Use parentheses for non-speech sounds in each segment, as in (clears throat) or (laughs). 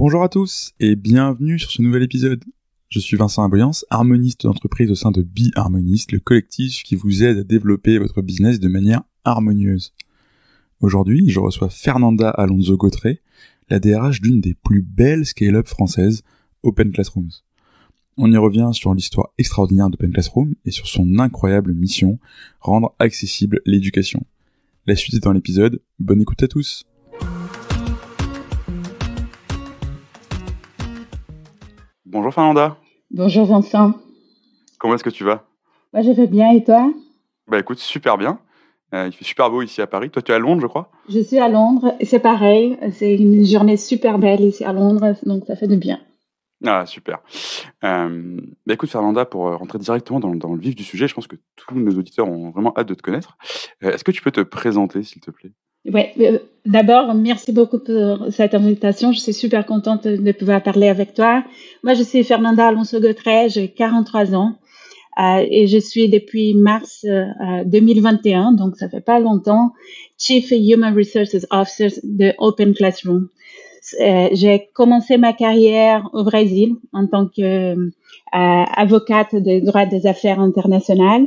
Bonjour à tous et bienvenue sur ce nouvel épisode. Je suis Vincent Aboyance, harmoniste d'entreprise au sein de Be Harmonist, le collectif qui vous aide à développer votre business de manière harmonieuse. Aujourd'hui, je reçois Fernanda Alonso Gautré, la DRH d'une des plus belles scale-up françaises, Open Classrooms. On y revient sur l'histoire extraordinaire d'Open Classroom et sur son incroyable mission, rendre accessible l'éducation. La suite est dans l'épisode, bonne écoute à tous Bonjour Fernanda. Bonjour Vincent. Comment est-ce que tu vas? Moi je vais bien et toi? Bah écoute, super bien. Euh, il fait super beau ici à Paris. Toi tu es à Londres je crois? Je suis à Londres et c'est pareil. C'est une journée super belle ici à Londres, donc ça fait du bien. Ah super. Euh, bah écoute Fernanda, pour euh, rentrer directement dans, dans, le vif du sujet, je pense que tous nos auditeurs ont vraiment hâte de te connaître. Euh, est-ce que tu peux te présenter s'il te plaît? Oui, euh, d'abord, merci beaucoup pour cette invitation. Je suis super contente de pouvoir parler avec toi. Moi, je suis Fernanda Alonso Gautret, j'ai 43 ans euh, et je suis depuis mars euh, 2021, donc ça fait pas longtemps, Chief Human Resources Officer de Open Classroom. Euh, j'ai commencé ma carrière au Brésil en tant qu'avocate de droit des affaires internationales.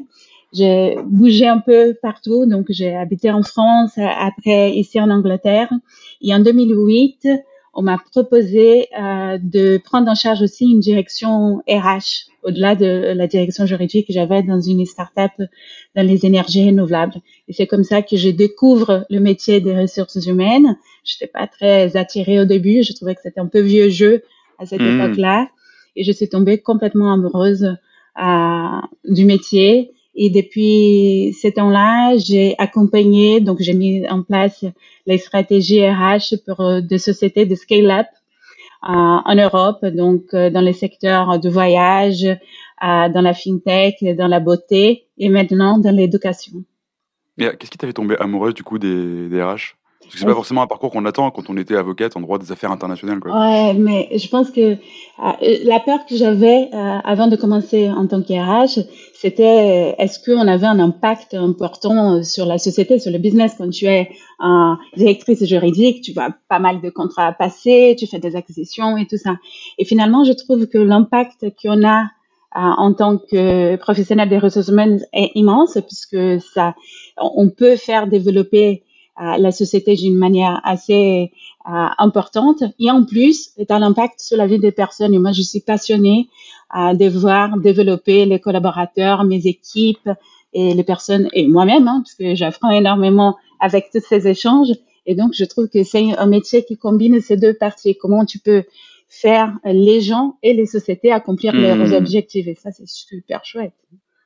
J'ai bougé un peu partout, donc j'ai habité en France, après ici en Angleterre. Et en 2008, on m'a proposé euh, de prendre en charge aussi une direction RH, au-delà de la direction juridique que j'avais dans une start-up dans les énergies renouvelables. Et c'est comme ça que je découvre le métier des ressources humaines. Je n'étais pas très attirée au début, je trouvais que c'était un peu vieux jeu à cette mmh. époque-là. Et je suis tombée complètement amoureuse euh, du métier et depuis ce temps-là, j'ai accompagné, donc j'ai mis en place les stratégies RH pour euh, des sociétés de scale-up euh, en Europe, donc euh, dans les secteurs de voyage, euh, dans la fintech, dans la beauté et maintenant dans l'éducation. Qu'est-ce qui t'a fait tomber amoureuse du coup des, des RH parce que c'est pas forcément un parcours qu'on attend quand on était avocate en droit des affaires internationales. Quoi. Ouais, mais je pense que euh, la peur que j'avais euh, avant de commencer en tant qu'RH, c'était euh, est-ce qu'on avait un impact important sur la société, sur le business? Quand tu es directrice juridique, tu vois pas mal de contrats à passer, tu fais des acquisitions et tout ça. Et finalement, je trouve que l'impact qu'on a en tant que professionnel des ressources humaines est immense puisque ça, on peut faire développer la société d'une manière assez euh, importante. Et en plus c'est un impact sur la vie des personnes. Et moi je suis passionnée euh, de voir développer les collaborateurs, mes équipes et les personnes et moi-même hein, parce que j'apprends énormément avec tous ces échanges. Et donc je trouve que c'est un métier qui combine ces deux parties. Comment tu peux faire les gens et les sociétés accomplir leurs mmh. objectifs. Et ça c'est super chouette.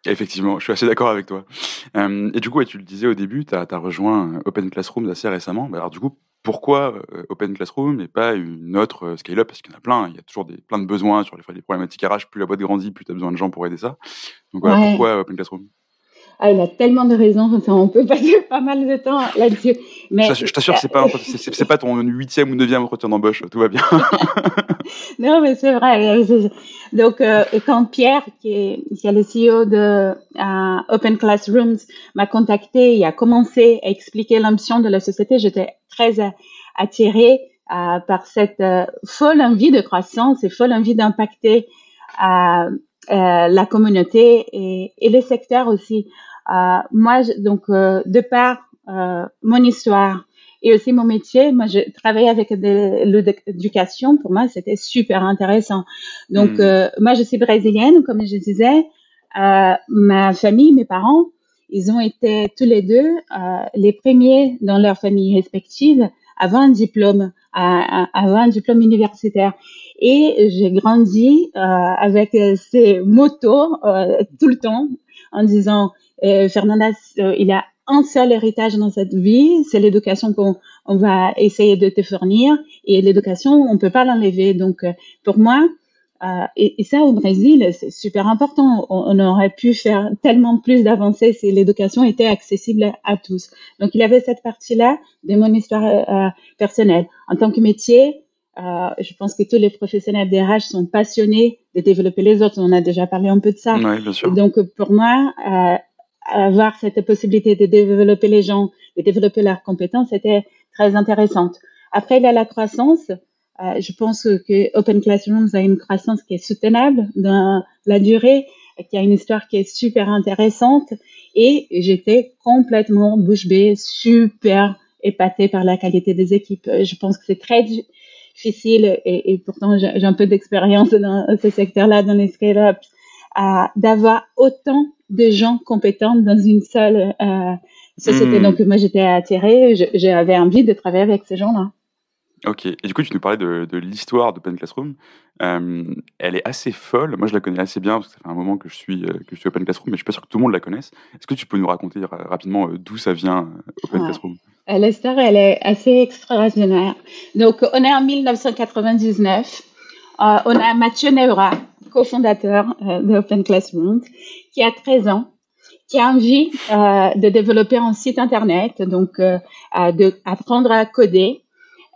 Effectivement, je suis assez d'accord avec toi. Euh, et du coup, tu le disais au début, tu as, rejoint Open Classroom assez récemment. Alors du coup, pourquoi euh, Open Classroom et pas une autre euh, scale-up? Parce qu'il y en a plein, il y a toujours des, plein de besoins sur les, les problématiques RH. Plus la boîte grandit, plus tu as besoin de gens pour aider ça. Donc voilà, ouais. pourquoi Open Classroom? Ah, il a tellement de raisons, on peut passer (laughs) pas mal de temps là-dessus. Mais je t'assure c'est pas c'est pas ton huitième ou neuvième entretien d'embauche, tout va bien. (laughs) non, mais c'est vrai. Donc, euh, quand Pierre, qui est, qui est le CEO de euh, Open Classrooms, m'a contacté et a commencé à expliquer l'ambition de la société, j'étais très attirée euh, par cette euh, folle envie de croissance et folle envie d'impacter euh, euh, la communauté et, et les secteurs aussi. Euh, moi, je, donc, euh, de par euh, mon histoire et aussi mon métier, moi, je travaillais avec l'éducation. Pour moi, c'était super intéressant. Donc, mmh. moi, je suis brésilienne, comme je disais. ma famille, mes parents, ils ont été tous les deux les premiers dans leur famille respective avant un diplôme, avant un diplôme universitaire. Et j'ai grandi euh, avec ces motos euh, tout le temps en disant euh, Fernanda, euh, il y a un seul héritage dans cette vie, c'est l'éducation qu'on on va essayer de te fournir. Et l'éducation, on peut pas l'enlever. Donc, euh, pour moi, euh, et, et, ça au Brésil, c'est super important. On, on, aurait pu faire tellement plus d'avancées si l'éducation était accessible à tous. Donc, il y avait cette partie-là de mon histoire euh, personnelle. En tant que métier, euh, je pense que tous les professionnels DRH sont passionnés de développer les autres. On a déjà parlé un peu de ça. Oui, bien sûr. Donc, pour moi, avoir cette possibilité de développer les gens, de développer leurs compétences, c'était très intéressante. Après, il y a la croissance. je pense que Open Classrooms a une croissance qui est soutenable dans la durée, qui a une histoire qui est super intéressante. Et j'étais complètement bouche bée, super épatée par la qualité des équipes. Je pense que c'est très difficile, et, et pourtant j'ai un peu d'expérience dans ce secteur-là, dans les scale-ups, d'avoir autant de gens compétents dans une seule euh, société. Hmm. Donc moi j'étais attirée, j'avais envie de travailler avec ces gens-là. Ok, et du coup tu nous parlais de, de l'histoire d'Open Classroom. Euh, elle est assez folle, moi je la connais assez bien parce que ça fait un moment que je suis, euh, que je suis Open Classroom, mais je suis pas sûr que tout le monde la connaisse. Est-ce que tu peux nous raconter rapidement d'où ça vient Open Classroom? L'histoire elle est assez extraordinaire. Donc on est en 1999, on a Mathieu Neura, cofondateur de Open Classroom, qui a 13 ans qui a envie euh, de développer un site internet, donc euh, de apprendre à coder.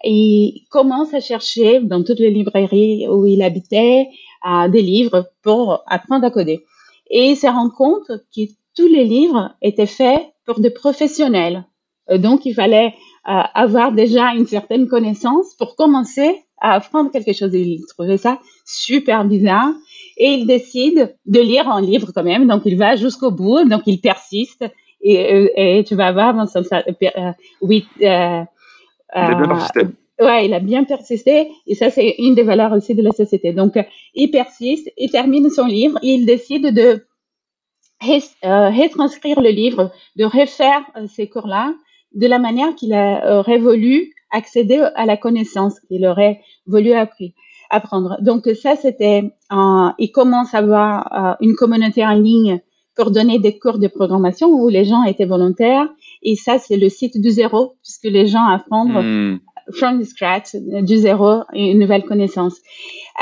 Il commence à chercher dans toutes les librairies où il habitait euh, des livres pour apprendre à coder. Et il se rend compte que tous les livres étaient faits pour des professionnels. Euh, donc il fallait euh, avoir déjà une certaine connaissance pour commencer à apprendre quelque chose. Il trouvait ça super bizarre et il décide de lire un livre quand même. Donc il va jusqu'au bout, donc il persiste et, et tu vas voir dans son, euh, oui. Euh, il a bien persisté. Ouais, il a bien persisté et ça c'est une des valeurs aussi de la société. Donc il persiste, il termine son livre et il décide de euh, retranscrire le livre, de refaire ces cours-là de la manière qu'il aurait voulu accéder à la connaissance qu'il aurait voulu appris apprendre. Donc ça, c'était, euh, il commence à avoir euh, une communauté en ligne pour donner des cours de programmation où les gens étaient volontaires. Et ça, c'est le site du zéro, puisque les gens apprennent hmm. from scratch, du zéro, une nouvelle connaissance.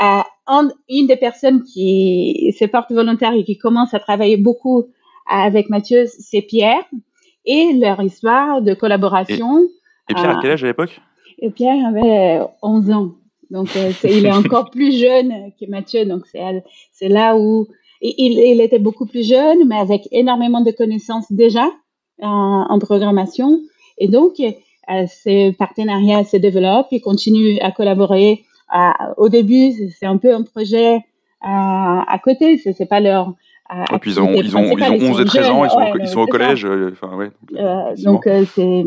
Euh, une des personnes qui se porte volontaire et qui commence à travailler beaucoup avec Mathieu, c'est Pierre. Et leur histoire de collaboration. Et, Pierre, à quel âge à l'époque? Pierre avait 11 ans. Donc, euh, il est (laughs) encore plus jeune que Mathieu. Donc, c'est là où il, il, était beaucoup plus jeune, mais avec énormément de connaissances déjà en, en programmation. Et donc, euh, ces partenariats se développent, ils continuent à collaborer. Euh, au début, c'est un peu un projet euh, à côté, c'est pas leur. Et puis ils ont, ils ont, ils ont 11 et 13 ans, ils sont, ils sont au collège. Enfin, ouais, donc, c'est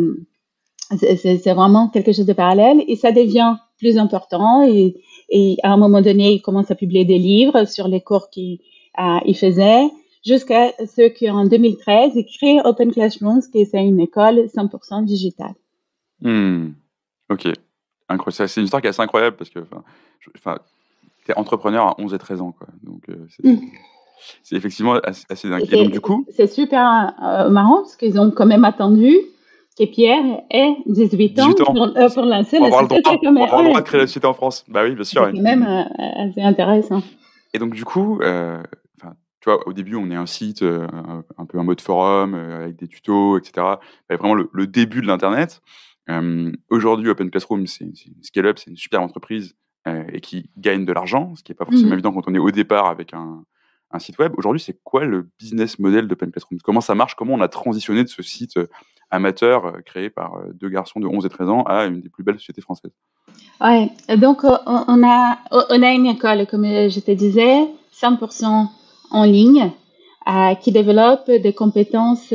c'est vraiment quelque chose de parallèle et ça devient plus important et, et à un moment donné, il commence à publier des livres sur les cours qu'il euh, faisait jusqu'à ce qu'en 2013, il crée Open Classrooms, qui est une école 100% digitale. Hmm. Ok. Incroyable. C'est une histoire qui est assez incroyable parce que tu es entrepreneur à 11 et 13 ans. Quoi. Donc, euh, hmm. c'est effectivement assez, dingue. Et donc, du coup. C'est super euh, marrant parce qu'ils ont quand même attendu que Pierre ait 18 ans, Pour, euh, pour, lancer la société. On va avoir le droit de créer la société en France. Bah oui, bien sûr. C'est même assez intéressant. Et donc, du coup, tu vois, au début, on est un site euh, un peu en mode forum, avec des tutos, etc. vraiment le, début de l'Internet. Aujourd'hui, Open Classroom, c'est une scale-up, c'est une super entreprise et qui gagne de l'argent, ce qui n'est pas forcément mmh. évident quand on est au départ avec un, un site web. Aujourd'hui, c'est quoi le business model d'Open Classroom? Comment ça marche? Comment on a transitionné de ce site amateur euh, créé par euh, deux garçons de 11 et 13 ans à une des plus belles sociétés françaises? Ouais, donc euh, on a, on a une école, comme je te disais, 100% en ligne, qui développe des compétences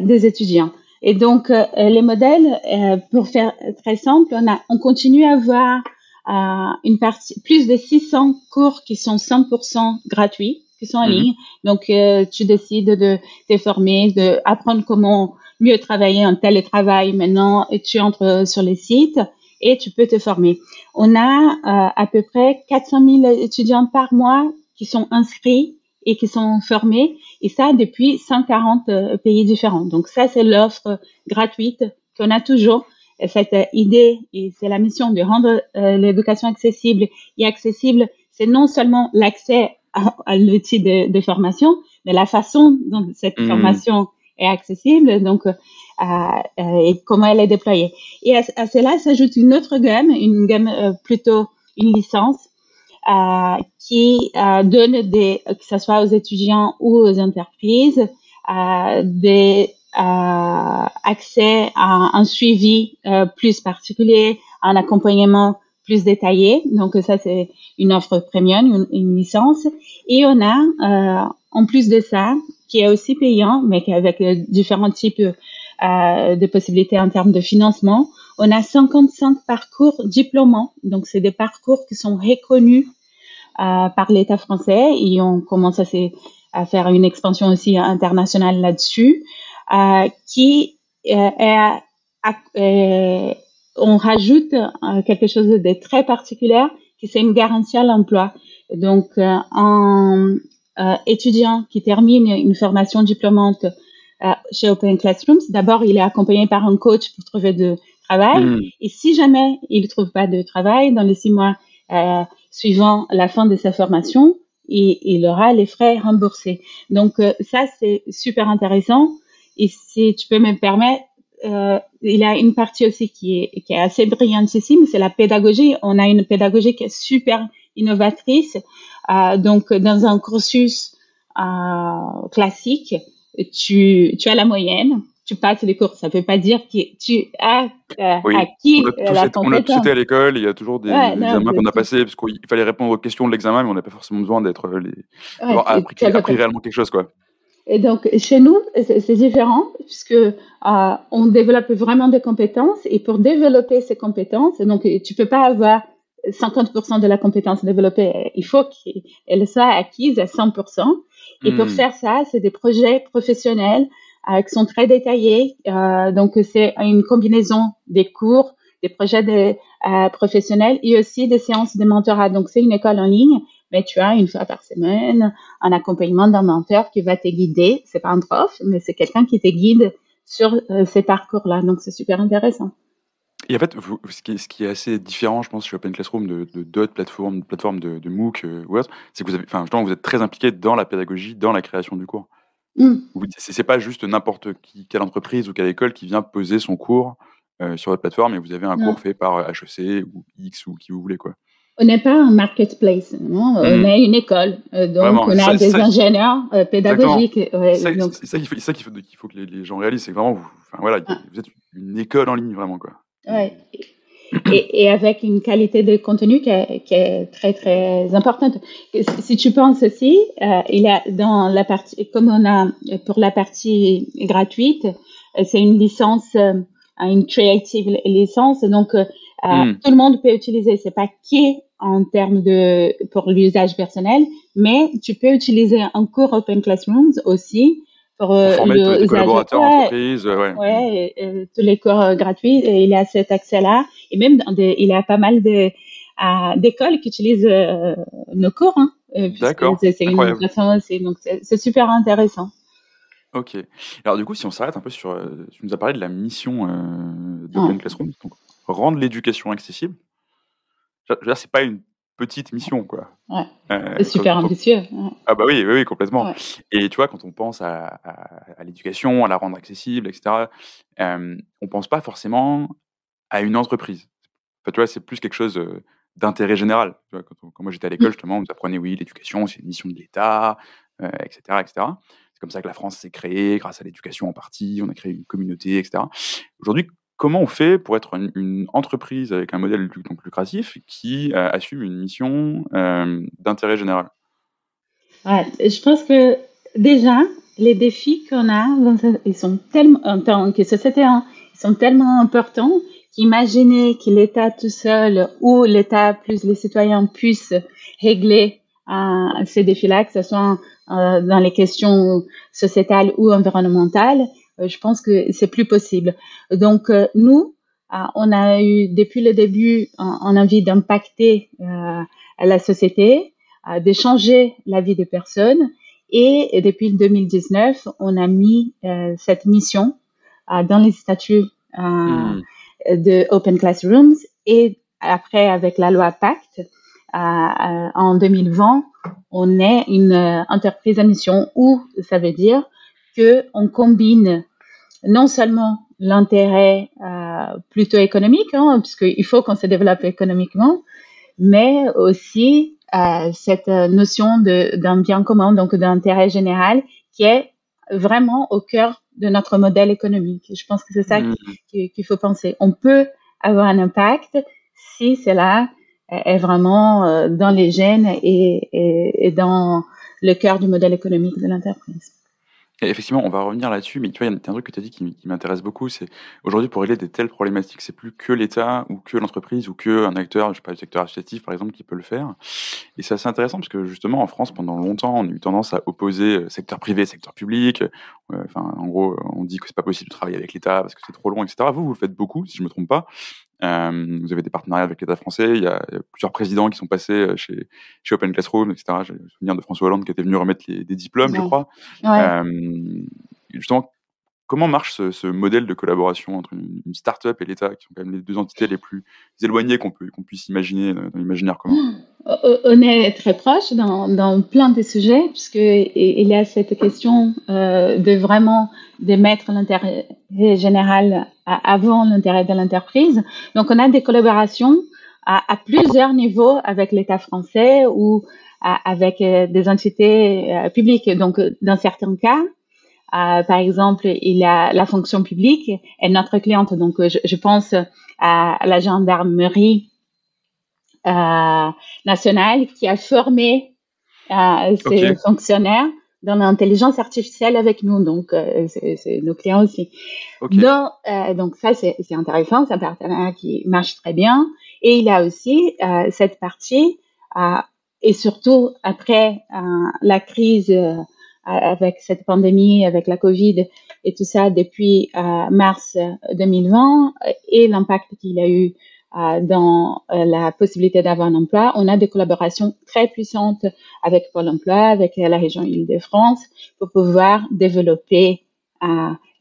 des étudiants. Et donc, les modèles, pour faire très simple, on, a, on continue à avoir une partie, plus de 600 cours qui sont 100% gratuits, qui sont en mhm. ligne. Donc, tu décides de te former, d'apprendre comment mieux travailler en télétravail maintenant et tu entres sur les sites et tu peux te former. On a euh, à peu près 400 000 étudiants par mois qui sont inscrits et qui sont formés et ça depuis 140 euh, pays différents. Donc ça, c'est l'offre gratuite qu'on a toujours. Cette idée, et c'est la mission de rendre euh, l'éducation accessible et accessible, c'est non seulement l'accès à, l'outil de, formation, mais la façon dont cette mmh. formation est accessible, donc euh, euh, et comment elle est déployée. Et à, cela s'ajoute une autre gamme, une gamme euh, plutôt une licence euh, qui donne des, que ce soit aux étudiants ou aux entreprises, des accès à un suivi plus particulier, un accompagnement plus détaillée. Donc ça, c'est une offre premium, une, licence. Et on a, euh, en plus de ça, qui est aussi payant, mais avec différents types de possibilités en termes de financement, on a 55 parcours diplômants. Donc c'est des parcours qui sont reconnus par l'État français et on commence à, faire une expansion aussi internationale là-dessus, qui est euh, on rajoute euh, quelque chose de très particulier, qui c'est une garantie à l'emploi. Donc, euh, un étudiant qui termine une formation diplômante chez Open Classrooms, d'abord, il est accompagné par un coach pour trouver de travail. Hmm. Et si jamais il ne trouve pas de travail dans les six mois suivant la fin de sa formation, il, il aura les frais remboursés. Donc, ça, c'est super intéressant. Et si tu peux me permettre, euh, il y a une partie aussi qui est, qui est assez brillantissime, c'est la pédagogie. On a une pédagogie qui est super innovatrice. Euh, donc, dans un cursus euh, classique, tu, tu as la moyenne, tu passes les cours. Ça ne veut pas dire que tu as euh, acquis on a la compétence. On a tous été à l'école, il y a toujours des, examens qu'on a passés, parce qu'il fallait répondre aux questions de l'examen, mais on n'a pas forcément besoin d'être les... Ouais, appris, appris réellement quelque chose. quoi. Et donc, chez nous, c'est différent puisque euh, on développe vraiment des compétences et pour développer ces compétences, donc tu peux pas avoir 50% de la compétence développée, il faut qu'elle soit acquise à 100%. Et pour hmm. faire ça, c'est des projets professionnels euh, qui sont très détaillés. Euh, donc, c'est une combinaison des cours, des projets euh, professionnels et aussi des séances de mentorat. Donc, c'est une école en ligne mais tu as une fois par semaine un accompagnement d'un mentor qui va te guider. C'est pas un prof, mais c'est quelqu'un qui te guide sur euh, ces parcours-là. Donc, c'est super intéressant. Et en fait, ce, qui est, assez différent, je pense, chez Open Classroom de d'autres plateformes, de, MOOC ou autre, c'est que vous, vous êtes très impliqué dans la pédagogie, dans la création du cours. Mm. Ce n'est pas juste n'importe quelle entreprise ou quelle école qui vient poser son cours euh, sur votre plateforme et vous avez un cours fait par HEC ou X ou qui vous voulez. quoi. On n'est pas un marketplace, non? On mm. est une école. Euh, donc, on a des ingénieurs euh, pédagogiques. c'est ça, qu'il faut, qu'il faut, faut, que les, gens réalisent. C'est vraiment, vous, enfin, voilà, ah. vous êtes une école en ligne, vraiment. Quoi. Ouais. Et, et, avec une qualité de contenu qui est, qui est, très, très importante. Si tu penses aussi, euh, il y a dans la partie, comme on a pour la partie gratuite, c'est une licence, une creative licence. Donc, Hmm. Tout le monde peut utiliser. C'est pas qui en termes de pour l'usage personnel, mais tu peux utiliser un cours Open Classrooms aussi pour, euh, le, les collaborateurs entreprises. Ouais, ouais. tous les cours euh, gratuits. Et il y a cet accès-là. Et même dans des, il y a pas mal euh, d'écoles qui utilisent euh, nos cours. Hein, D'accord. C'est une façon aussi. Donc c'est super intéressant. Ok. Alors du coup, si on s'arrête un peu sur, tu nous as parlé de la mission d'Open Classroom. Donc, rendre l'éducation accessible. C'est pas une petite mission, quoi. Ouais. Euh, c'est super ambitieux. Ah bah oui, oui, complètement. Et tu vois, quand on pense à, l'éducation, à la rendre accessible, etc., euh, on pense pas forcément à une entreprise. Enfin, tu vois, c'est plus quelque chose euh, d'intérêt général. quand, moi j'étais à l'école, mm. justement, on nous apprenait, oui, l'éducation, c'est une mission de l'État, etc., euh, etc. C'est comme ça que la France s'est créée, grâce à l'éducation en partie, on a créé une communauté, etc. Aujourd'hui, comment on fait pour être une, entreprise avec un modèle donc lucratif qui euh, assume une mission euh, d'intérêt général? Je pense que déjà, les défis qu'on a, ils sont tellement, en tant que société, ils sont tellement importants qu'imaginer que l'État tout seul ou l'État plus les citoyens puissent régler euh, ces défis-là, que ce soit dans les questions sociétales ou environnementales, je pense que c'est plus possible. Donc euh, nous, euh, on a eu depuis le début on, envie d'impacter la société, d'échanger la vie des personnes. Et, depuis 2019, on a mis cette mission dans les statuts hmm. de Open Classrooms et après avec la loi Pacte en 2020, on est une entreprise à mission où ça veut dire que on combine non seulement l'intérêt euh, plutôt économique, hein, puisqu'il faut qu'on se développe économiquement, mais aussi euh, cette notion d'un bien commun, donc d'intérêt général, qui est vraiment au cœur de notre modèle économique. Je pense que c'est ça mmh. qu'il faut penser. On peut avoir un impact si cela est vraiment dans les gènes et, et, et dans le cœur du modèle économique de l'entreprise effectivement, on va revenir là-dessus, mais tu vois, il y a un truc que tu as dit qui, m'intéresse beaucoup, c'est aujourd'hui pour régler des telles problématiques, c'est plus que l'État ou que l'entreprise ou que un acteur, je sais pas, le secteur associatif par exemple, qui peut le faire. Et c'est assez intéressant parce que justement en France, pendant longtemps, on a eu tendance à opposer euh, secteur privé, secteur public. Euh, enfin, en gros, on dit que c'est pas possible de travailler avec l'État parce que c'est trop long, etc. Vous, vous le faites beaucoup, si je me trompe pas. Euh, vous avez des partenariats avec l'État français. Il y, a, plusieurs présidents qui sont passés euh, chez, chez Open Classroom, etc. J'ai le souvenir de François Hollande qui était venu remettre les, des diplômes, je crois. Euh, justement, Comment marche ce, modèle de collaboration entre une, start-up et l'État, qui sont quand même les deux entités les plus éloignées qu'on puisse imaginer dans l'imaginaire commun? On est très proche dans, plein de sujets, puisqu'il y a cette question euh, de vraiment de mettre l'intérêt général avant l'intérêt de l'entreprise. Donc, on a des collaborations à, plusieurs niveaux avec l'État français ou avec euh, des entités euh, publiques. Donc, dans certains cas, euh, par exemple, il a la fonction publique et notre cliente. Donc, je, je pense à la gendarmerie euh, nationale qui a formé euh, ses fonctionnaires dans l'intelligence artificielle avec nous. Donc, euh, c'est nos clients aussi. Donc, euh, donc, ça, c'est intéressant. C'est un partenariat qui marche très bien. Et il y a aussi cette partie, et surtout après la crise avec cette pandémie, avec la Covid et tout ça depuis euh, mars 2020 et l'impact qu'il a eu euh, dans euh, la possibilité d'avoir un emploi. On a des collaborations très puissantes avec Pôle emploi, avec la région Île-de-France pour pouvoir développer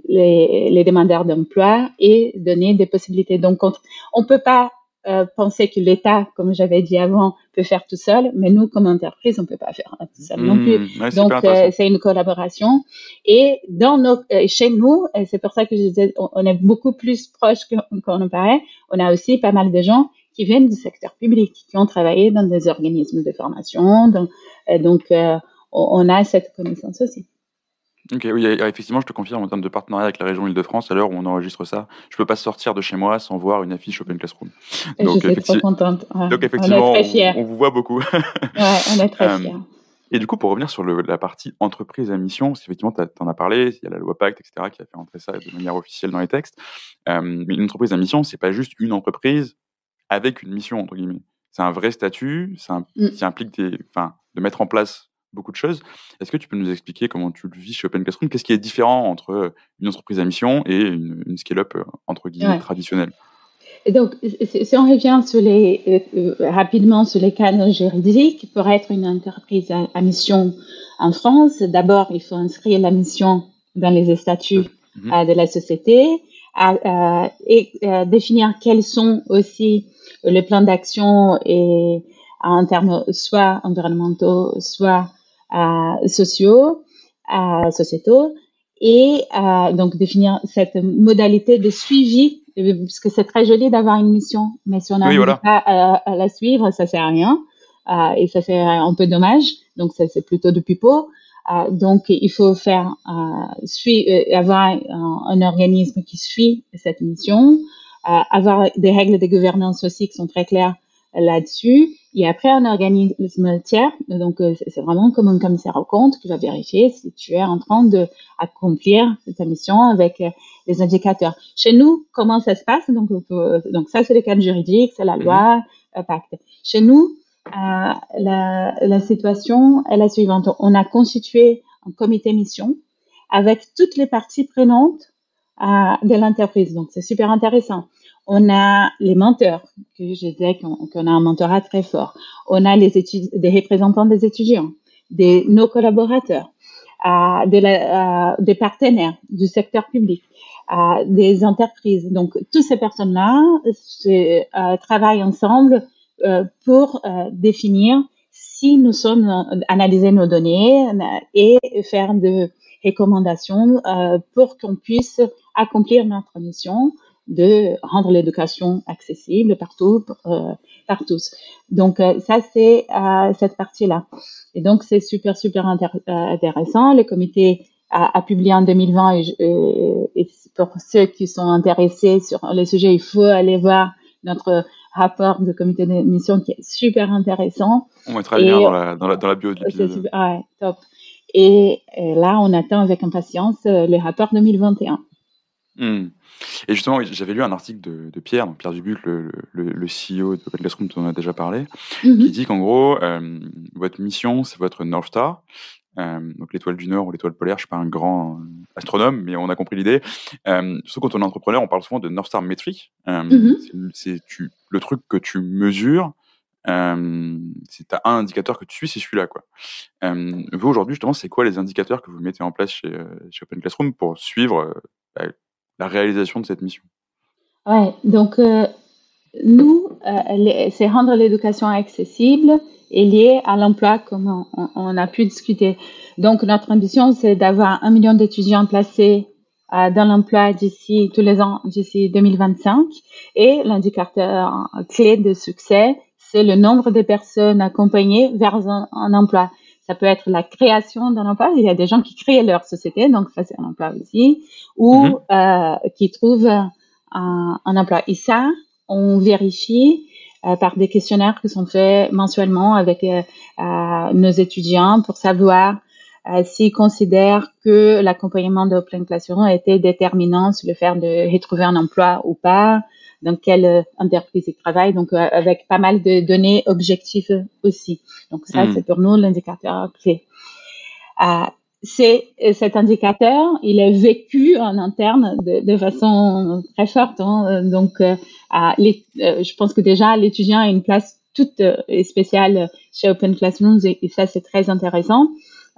les, les demandeurs d'emploi et donner des possibilités. Donc, on ne peut pas euh, penser que l'État, comme j'avais dit avant, peut faire tout seul, mais nous, comme entreprise, on peut pas faire tout seul non plus. Mmh, Donc, euh, c'est une collaboration. Et dans nos, euh, chez nous, c'est pour ça que je disais, on, est beaucoup plus proche qu'on ne paraît. On a aussi pas mal de gens qui viennent du secteur public, qui ont travaillé dans des organismes de formation. Donc, donc on a cette connaissance aussi. Ok, oui, effectivement, je te confirme en termes de partenariat avec la région Île-de-France, à l'heure où on enregistre ça, je peux pas sortir de chez moi sans voir une affiche Open Classroom. Donc, je suis trop contente. Donc effectivement, on, est on, vous voit beaucoup. (laughs) ouais, on est très euh, fiers. Et du coup, pour revenir sur le, la partie entreprise à mission, parce qu'effectivement, tu en as parlé, il y a la loi Pacte, etc., qui a fait entrer ça de manière officielle dans les textes. Euh, mais une entreprise à mission, c'est pas juste une entreprise avec une mission, entre guillemets. C'est un vrai statut, ça, mm. qui implique des, de mettre en place beaucoup de choses. Est-ce que tu peux nous expliquer comment tu le vis chez Open Classroom? Qu'est-ce qui est différent entre euh, une entreprise à mission et une, scale-up euh, entre guillemets traditionnelle? Donc, si on revient sur les, euh, rapidement sur les cadres juridiques, pour être une entreprise à, mission en France, d'abord, il faut inscrire la mission dans les statuts mmh. de la société et définir quels sont aussi les plans d'action et en termes soit environnementaux, soit sociaux, sociétaux, et donc définir cette modalité de suivi, parce que c'est très joli d'avoir une mission, mais si on n'arrive pas à, la suivre, ça sert à rien, et ça c'est un peu dommage. Donc ça c'est plutôt de pipeau. Euh, donc, il faut faire euh, avoir un, organisme qui suit cette mission, euh, avoir des règles de gouvernance aussi qui sont très claires là-dessus. Et après, un organisme tiers, donc euh, c'est vraiment comme un commissaire au compte qui va vérifier si tu es en train de accomplir ta mission avec euh, les indicateurs. Chez nous, comment ça se passe? Donc, donc ça, c'est le cadre juridique, c'est la loi, euh, pacte. Chez nous, euh, la, la situation est la suivante. On a constitué un comité mission avec toutes les parties prenantes euh, de l'entreprise. Donc, c'est super intéressant. On a les menteurs, que je disais qu'on a un mentorat très fort. On a les des représentants des étudiants, des, nos collaborateurs, euh, euh, des partenaires du secteur public, euh, des entreprises. Donc, toutes ces personnes-là euh, travaillent ensemble euh, pour définir si nous sommes analyser nos données et faire des recommandations pour qu'on puisse accomplir notre mission de rendre l'éducation accessible partout euh, par tous. Donc euh, ça c'est euh, cette partie-là. Et donc c'est super super intéressant. Le comité a, a publié en 2020 et, et, pour ceux qui sont intéressés sur les sujets, il faut aller voir notre rapport de comité d'émission qui est super intéressant. On mettra le lien dans la, dans, la, dans la bio de. Ouais, top. Et, là, on attend avec impatience le rapport 2021. Hmm. Et justement, j'avais lu un article de, Pierre, donc Pierre Dubuc, le, le, le CEO de Open Classroom dont on a déjà parlé, mm-hmm. qui dit qu'en gros, votre mission, c'est votre North Star. Euh, donc l'étoile du Nord ou l'étoile polaire, je suis pas un grand astronome, mais on a compris l'idée. Euh, surtout quand on est entrepreneur, on parle souvent de North Star Metric. Euh, mm-hmm. C'est le truc que tu mesures. Euh, tu as un indicateur que tu suis, c'est celui-là. Quoi. Euh, vous, aujourd'hui, justement, c'est quoi les indicateurs que vous mettez en place chez, chez Open Classroom pour suivre bah, la réalisation de cette mission Ouais, donc nous, c'est rendre l'éducation accessible est lié à l'emploi, comme on, a pu discuter. Donc, notre ambition, c'est d'avoir un million d'étudiants placés euh, dans l'emploi d'ici tous les ans, d'ici 2025. Et l'indicateur clé de succès, c'est le nombre de personnes accompagnées vers un, emploi. Ça peut être la création d'un emploi. Il y a des gens qui créent leur société, donc ça c'est un emploi aussi, ou mhm. euh, qui trouvent un, un emploi. Et ça, on vérifie euh, par des questionnaires qui sont faits mensuellement avec euh, nos étudiants pour savoir s'ils considèrent que l'accompagnement de Open Classroom a été déterminant sur le fait de retrouver un emploi ou pas, dans quelle entreprise ils travaillent, donc avec pas mal de données objectives aussi. Donc ça, hmm. c'est pour nous l'indicateur clé. Euh, c'est cet indicateur, il est vécu en interne de, de façon très forte. Hein. Donc, euh, les, euh, je pense que déjà l'étudiant a une place toute euh, spéciale chez Open Classrooms et, ça c'est très intéressant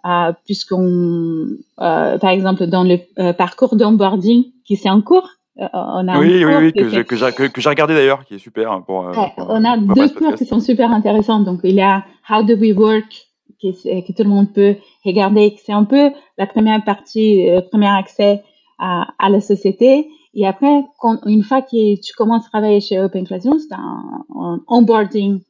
euh, puisqu'on, par exemple, dans le parcours d'onboarding qui c'est en cours, on a oui, oui, oui, que, j'ai regardé d'ailleurs, qui est super. Hein, pour, on a deux cours qui sont super intéressants. Donc, il y a How do we work que tout le monde peut regarder. C'est un peu la première partie, le premier accès à, à la société. Et après, quand, une fois que tu commences à travailler chez Open Classroom, c'est un, un, onboarding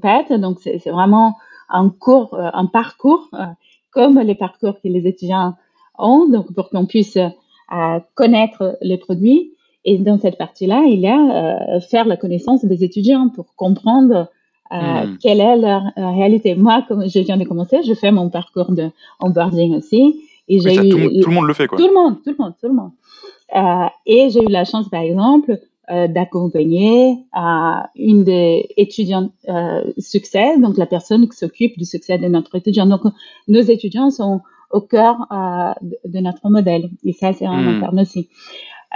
path. Donc, c'est vraiment un cours, euh, un parcours, euh, comme les parcours que les étudiants ont, donc pour qu'on puisse euh, connaître les produits. Et dans cette partie-là, il y a faire la connaissance des étudiants pour comprendre euh, hmm. quelle est leur réalité. Moi, comme je viens de commencer, je fais mon parcours de onboarding aussi. Et j'ai eu, tout, le monde le fait, quoi. Tout le monde, tout le monde, tout le monde. Euh, et j'ai eu la chance, par exemple, euh, d'accompagner euh, une des étudiantes euh, succès, donc la personne qui s'occupe du succès de notre étudiant. Donc, nos étudiants sont au cœur euh, de, notre modèle. Et ça, c'est en hmm. interne aussi.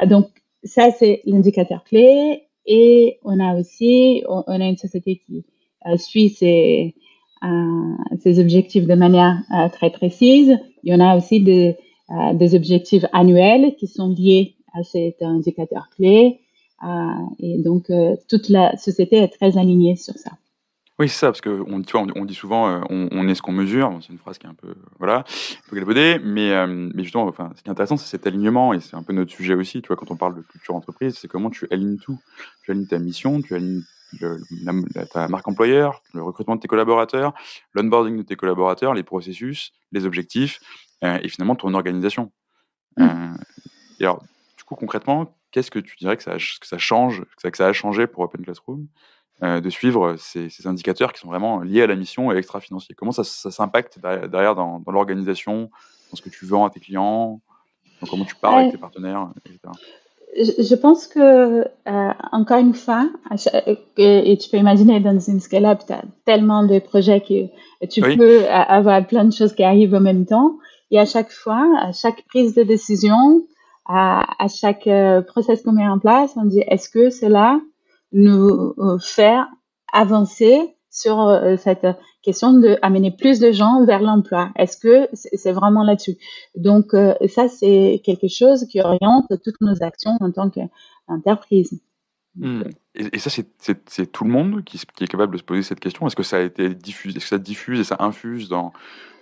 donc, ça, c'est l'indicateur clé. Et on a aussi, on a une société qui euh, suit ses, ses, objectifs de manière euh, très précise. Il y en a aussi des, euh, des objectifs annuels qui sont liés à cet indicateur clé. et donc, toute la société est très alignée sur ça. Oui, c'est ça, parce qu'on tu vois, on, dit souvent on, est ce qu'on mesure. c'est une phrase qui est un peu, voilà, un peu galvaudée, mais, mais justement, enfin, ce qui est intéressant, c'est cet alignement, et c'est un peu notre sujet aussi. Tu vois, quand on parle de culture entreprise, c'est comment tu alignes tout. Tu alignes ta mission, tu alignes ta marque employeur, le recrutement de tes collaborateurs, l'onboarding de tes collaborateurs, les processus, les objectifs euh, et finalement ton organisation. Mmh. Euh, et alors, du coup, concrètement, qu'est-ce que tu dirais que ça, que ça change, que ça, que ça, a changé pour Open Classroom? euh, de suivre ces, indicateurs qui sont vraiment liés à la mission et extra-financiers. Comment ça, ça s'impacte derrière, dans, dans l'organisation, dans ce que tu vends à tes clients, dans comment tu parles avec tes partenaires, etc je pense que, euh, encore une fois, et tu peux imaginer dans une scale-up, tu as tellement de projets que tu peux avoir plein de choses qui arrivent en même temps. Et à chaque fois, à chaque prise de décision, à, à chaque euh, process qu'on met en place, on dit est-ce que cela nous euh, fait avancer sur euh, cette question de amener plus de gens vers l'emploi. Est-ce que c'est vraiment là-dessus? Donc euh, ça, c'est quelque chose qui oriente toutes nos actions en tant qu'entreprise. Hmm. Et, ça, c'est tout le monde qui, est capable de se poser cette question. Est-ce que ça a été diffusé, est-ce que ça diffuse et ça infuse dans,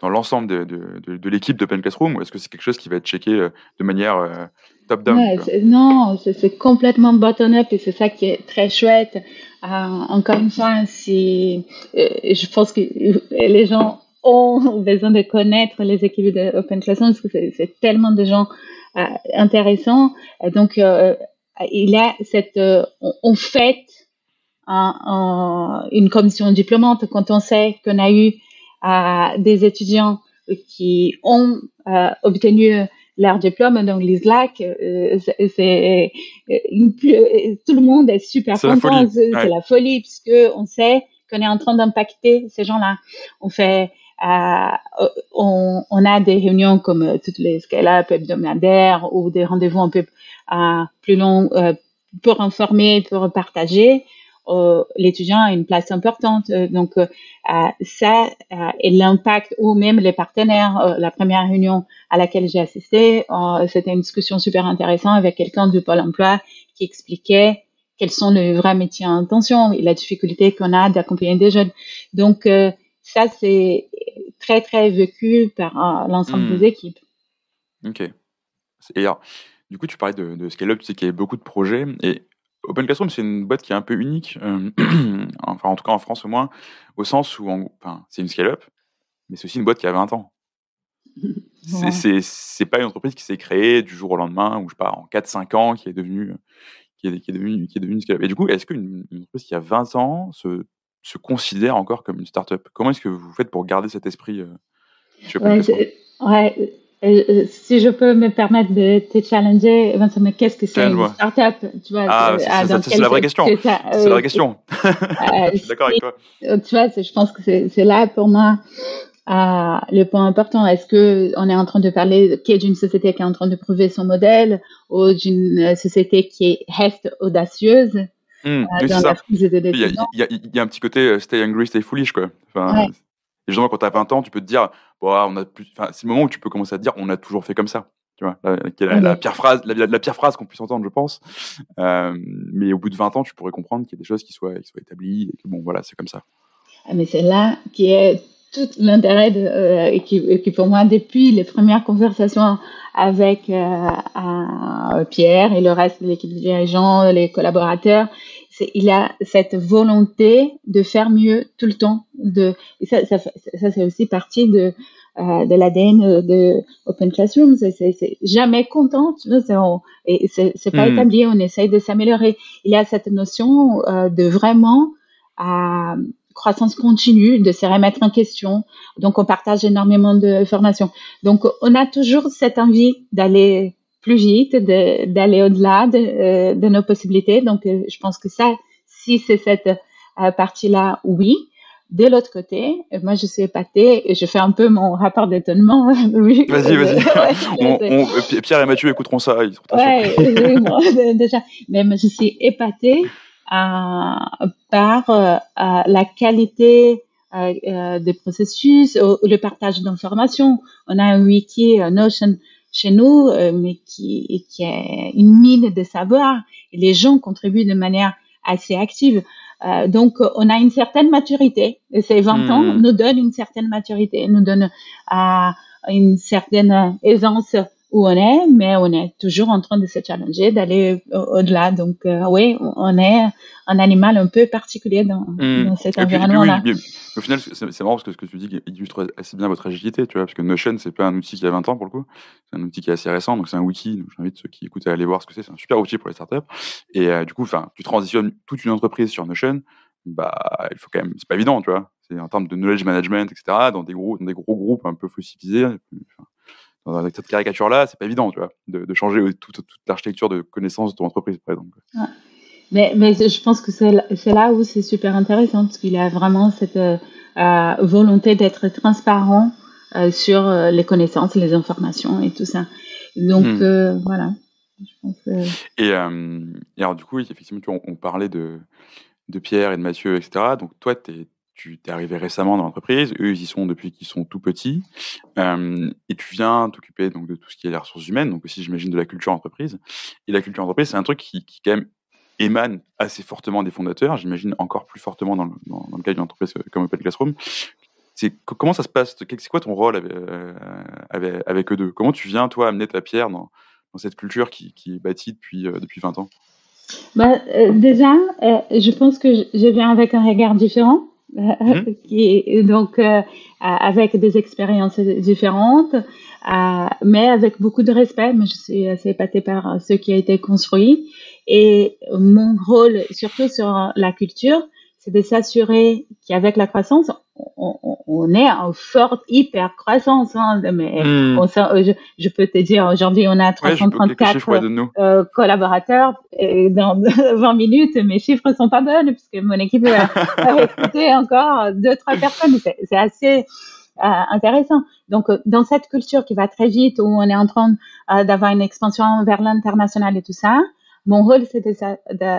dans l'ensemble de, de, de, l'équipe d'Open Classroom, ou est-ce que c'est quelque chose qui va être checké euh, de manière top-down Non, c'est complètement bottom-up et c'est ça qui est très chouette. Euh, encore une fois, si, euh, je pense que les gens ont (laughs) besoin de connaître les équipes de Open Classroom parce que c'est tellement de gens euh, intéressants. donc, il y a cette, on, fête une commission diplômante, quand on sait qu'on a eu des étudiants qui ont obtenu leur diplôme dans l'ISLAC, euh, c'est tout le monde est super content, c'est la folie puisque on sait qu'on est en train d'impacter ces gens-là. On fait euh, on, on, a des réunions comme toutes les scale-up hebdomadaires ou des rendez-vous un peu euh, plus longs euh, pour informer, pour partager. Euh, l'étudiant a une place importante. Euh, donc euh, ça et l'impact ou même les partenaires. la première réunion à laquelle j'ai assisté, c'était une discussion super intéressante avec quelqu'un du Pôle Emploi qui expliquait quels sont les vrais métiers en tension et la difficulté qu'on a d'accompagner des jeunes. Donc ça c'est très très vécu par l'ensemble des hmm. équipes. Ok. Et alors, du coup, tu parlais de, de scale-up, tu sais qu'il y a beaucoup de projets. Et Open Classroom, c'est une boîte qui est un peu unique, euh, (clears throat) enfin en tout cas en France au moins, au sens où enfin, c'est une scale-up, mais c'est aussi une boîte qui a 20 ans. (laughs) C'est pas une entreprise qui s'est créée du jour au lendemain, ou je sais pas, en 4-5 ans, qui est devenue qui est, qui est devenue qui est devenue une scale-up. Et du coup, est-ce qu'une entreprise qui a 20 ans se, se considère encore comme une start-up? Comment est-ce que vous faites pour garder cet esprit euh, ouais, euh, euh, si je peux me permettre de te challenger, Vincent, mais qu'est-ce que c'est une startup? Tu vois, Ah, c'est la vraie question. C'est la vraie question. je suis d'accord avec toi. Tu vois, je pense que c'est là pour moi le point important. Est-ce que on est en train de parler d'une société qui est en train de prouver son modèle ou d'une société qui reste audacieuse? Mmh, de décision il, y a, un petit côté stay hungry, stay foolish, quoi. Enfin, et justement, quand tu as 20 ans, tu peux te dire, bon, on a plus... enfin, c'est le moment où tu peux commencer à te dire, on a toujours fait comme ça. Tu vois, la, la, pire phrase, la, pire phrase qu'on puisse entendre, je pense. Euh, mais au bout de 20 ans, tu pourrais comprendre qu'il y a des choses qui soient, qui soient établies et que bon, voilà, c'est comme ça. Ah, mais c'est là qui est tout l'intérêt euh, et, qui, qui, pour moi, depuis les premières conversations avec euh, Pierre et le reste de l'équipe de dirigeants, les collaborateurs, il a cette volonté de faire mieux tout le temps. De, et ça, ça, ça c'est aussi partie de, euh, de l'ADN de Open Classroom. C'est jamais content, tu vois, et c'est pas hmm. établi. On essaye de s'améliorer. Il y a cette notion euh, de vraiment euh, croissance continue, de se remettre en question. Donc, on partage énormément de formations. Donc, on a toujours cette envie d'aller plus vite, d'aller au-delà de, euh, de, nos possibilités. Donc, euh, je pense que ça, si c'est cette euh, partie-là, oui. De l'autre côté, moi, je suis épatée et je fais un peu mon rapport d'étonnement. (laughs) Vas-y, vas-y. (laughs) Pierre et Mathieu écouteront ça. Ils oui, (laughs) déjà. Mais je suis épatée par la qualité des processus, le partage d'informations. On a un wiki Notion chez nous, euh, mais qui, qui est une mine de savoir. Et les gens contribuent de manière assez active. Euh, donc, on a une certaine maturité. Et ces 20 ans hmm. nous donnent une certaine maturité, nous donnent euh, une certaine aisance où on est, mais on est toujours en train de se challenger, d'aller au-delà. Donc, euh, oui, on est un animal un peu particulier dans, mmh. cet environnement-là. au final, c'est marrant parce que ce que tu dis illustre assez bien votre agilité, tu vois, parce que Notion, c'est pas un outil qui a 20 ans pour le coup, c'est un outil qui est assez récent, donc c'est un wiki. Donc j'invite ceux qui écoutent à aller voir ce que c'est. C'est un super outil pour les startups. Et euh, du coup, tu transitionnes toute une entreprise sur Notion, bah, il faut quand même, c'est pas évident, tu vois. C'est en termes de knowledge management, etc., dans des gros, dans des gros groupes un peu fossilisés dans cette caricature-là, c'est pas évident, tu vois, de, changer toute, l'architecture de connaissances de ton entreprise, par exemple. Mais, mais je pense que c'est là où c'est super intéressant, parce qu'il a vraiment cette euh, euh, volonté d'être transparent euh, sur les connaissances, les informations et tout ça. Donc, hmm. voilà. Je pense, et, et, alors, du coup, effectivement, on, on parlait de, de Pierre et de Mathieu, etc. Donc, toi, tu es tu t'es arrivé récemment dans l'entreprise, eux ils y sont depuis qu'ils sont tout petits, et tu viens t'occuper donc de tout ce qui est les ressources humaines, donc aussi j'imagine de la culture entreprise. Et la culture entreprise, c'est un truc qui, quand même émane assez fortement des fondateurs, j'imagine encore plus fortement dans le, cas d'une entreprise comme Open Classroom. Comment ça se passe? C'est quoi ton rôle avec, euh, avec, eux deux? Comment tu viens toi amener ta pierre dans, cette culture qui, est bâtie depuis euh, depuis 20 ans? Bah, euh, déjà, je pense que je viens avec un regard différent. (laughs) Qui donc euh, avec des expériences différentes, euh, mais avec beaucoup de respect. Mais je suis assez épatée par ce qui a été construit Et mon rôle, surtout sur la culture, c'est de s'assurer qu'avec la croissance, on, on, est en forte hyper croissance. Hein, mais hmm. on, je, je, peux te dire, aujourd'hui, on a 334 euh, collaborateurs. Et dans (laughs) 20 minutes, mes chiffres sont pas bonnes puisque mon équipe a, (laughs) recruté encore deux, trois personnes. C'est assez euh, intéressant. Donc, euh, dans cette culture qui va très vite, où on est en train euh, d'avoir une expansion vers l'international et tout ça, mon rôle, c'est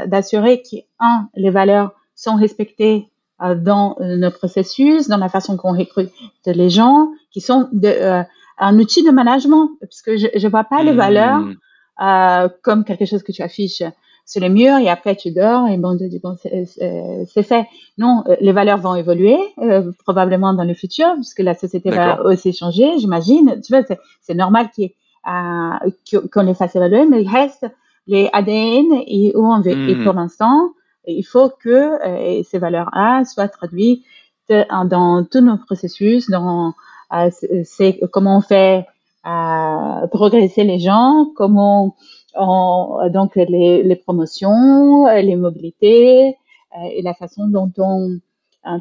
d'assurer que, un, les valeurs sont respectées dans nos processus, dans la façon qu'on recrute les gens, qui sont de, un outil de management, puisque je ne vois pas les valeurs mmh. comme quelque chose que tu affiches sur les murs et après tu dors et bon, bon c'est fait. Non, euh, les valeurs vont évoluer euh, probablement dans le futur puisque la société va aussi changer, j'imagine. Tu vois, c'est normal euh, qu'on les fasse évaluer, mais il reste les ADN et où on veut. Et hmm. pour l'instant, il faut que ces valeurs-là soient traduites dans tous nos processus, dans c'est comment on fait progresser les gens, comment donc les, les, promotions, les mobilités euh, et la façon dont on,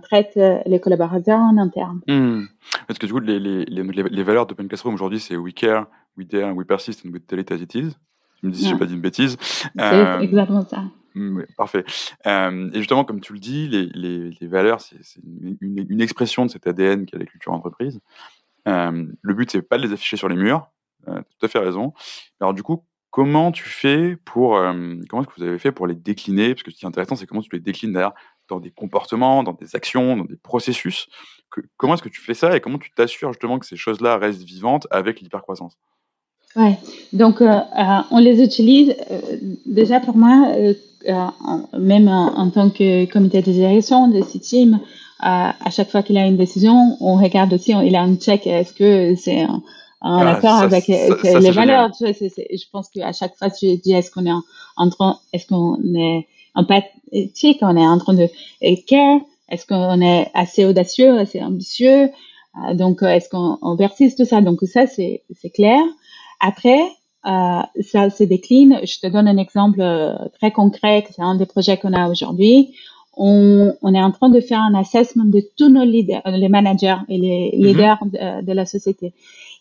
traite les collaborateurs en interne. Hmm. Parce que du coup, les, les, les valeurs d'Open Classroom aujourd'hui, c'est We Care, We Dare, We Persist and We Tell It As It Is? Tu me dis si je n'ai pas dit une bêtise. C'est euh, exactement ça. Hmm, parfait. Euh, et justement, comme tu le dis, les, valeurs, c'est une, expression de cet ADN qu'est la culture entreprise. Euh, le but, c'est pas de les afficher sur les murs. as tout à fait raison. Alors du coup, Comment tu fais pour, comment est-ce que vous avez fait pour les décliner? Parce que ce qui est intéressant, c'est comment tu les déclines d'ailleurs dans des comportements, dans des actions, dans des processus. comment est-ce que tu fais ça et comment tu t'assures justement que ces choses-là restent vivantes avec l'hypercroissance? Ouais, donc euh, euh, on les utilise euh, déjà pour moi, même en, tant que comité de direction de ce team, à chaque fois qu'il a une décision, on regarde aussi, il a un check, est-ce que c'est en ah, accord avec les valeurs. Tu vois, je pense qu'à chaque fois, tu dis est-ce qu'on est en, train, est-ce qu'on est empathique, on est en train de care, est-ce qu'on est assez audacieux, assez ambitieux, euh, donc euh, est-ce qu'on persiste tout ça. Donc ça, c'est clair. Après, euh, ça se décline. Je te donne un exemple euh, très concret, c'est un des projets qu'on a aujourd'hui. On, on, est en train de faire un assessment de tous nos leaders, les managers et les mm-hmm. leaders de, de la société.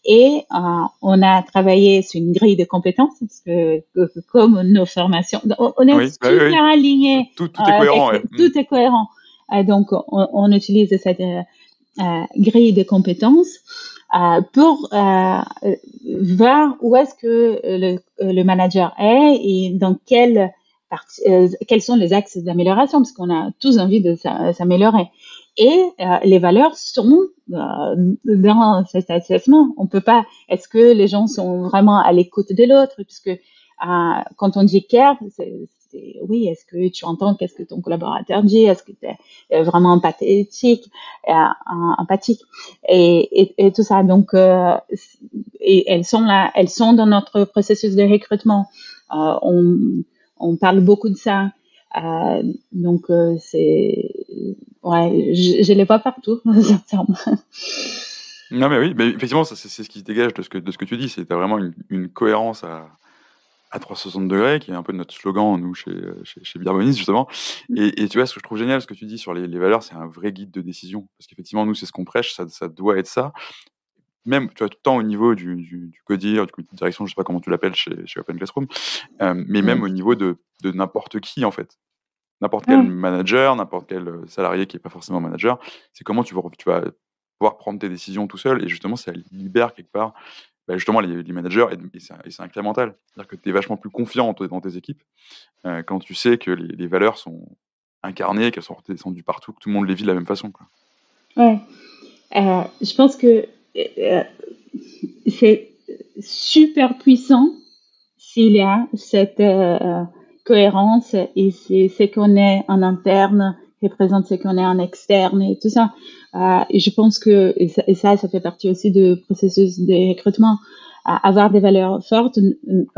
Et euh, on a travaillé sur une grille de compétences parce que, comme nos formations, on est super alignés. Tout, tout, est cohérent. Tout est cohérent. donc, on, on, utilise cette euh, euh, grille de compétences euh, pour euh, voir où est-ce que le, le, manager est et dans quelle partie, quels sont les axes d'amélioration parce qu'on a tous envie de s'améliorer et euh, les valeurs sont euh, dans cet assessment. On peut pas. Est-ce que les gens sont vraiment à l'écoute de l'autre? Puisque euh, quand on dit care, oui, est-ce que tu entends qu'est-ce que ton collaborateur dit? Est-ce que tu es vraiment empathique, empathique? Et, tout ça. Donc, euh, elles sont là, elles sont dans notre processus de recrutement. Euh, on, parle beaucoup de ça. Euh, donc, c'est ouais, je, je les vois partout, (laughs) sincèrement. Non, mais oui, mais effectivement, c'est ce qui se dégage de ce que, de ce que tu dis. C'est vraiment une, une, cohérence à, à 360 degrés, qui est un peu notre slogan, nous, chez, chez, chez justement. Mm. Et, et, tu vois, ce que je trouve génial, ce que tu dis sur les, les valeurs, c'est un vrai guide de décision. Parce qu'effectivement, nous, c'est ce qu'on prêche, ça, ça doit être ça. Même, tu vois, tout le temps au niveau du, du, du CODIR, du comité de direction, je sais pas comment tu l'appelles chez, chez Open Classroom, euh, mais mm. même au niveau de, de n'importe qui, en fait n'importe quel manager, n'importe quel euh, salarié qui n'est pas forcément manager, c'est comment tu vas, tu vas pouvoir prendre tes décisions tout seul. Et justement, ça libère quelque part bah, justement les, managers et, c'est incrémental. C'est-à-dire que tu es vachement plus confiant dans tes équipes euh, quand tu sais que les, valeurs sont incarnées, qu'elles sont descendues partout, que tout le monde les vit de la même façon. Ouais. Euh, je pense que c'est super puissant s'il y a cette cohérence et c'est ce qu'on est en interne représente ce qu'on est en externe et tout ça. Euh, et je pense que et ça, ça, fait partie aussi du processus de recrutement. Euh, avoir des valeurs fortes,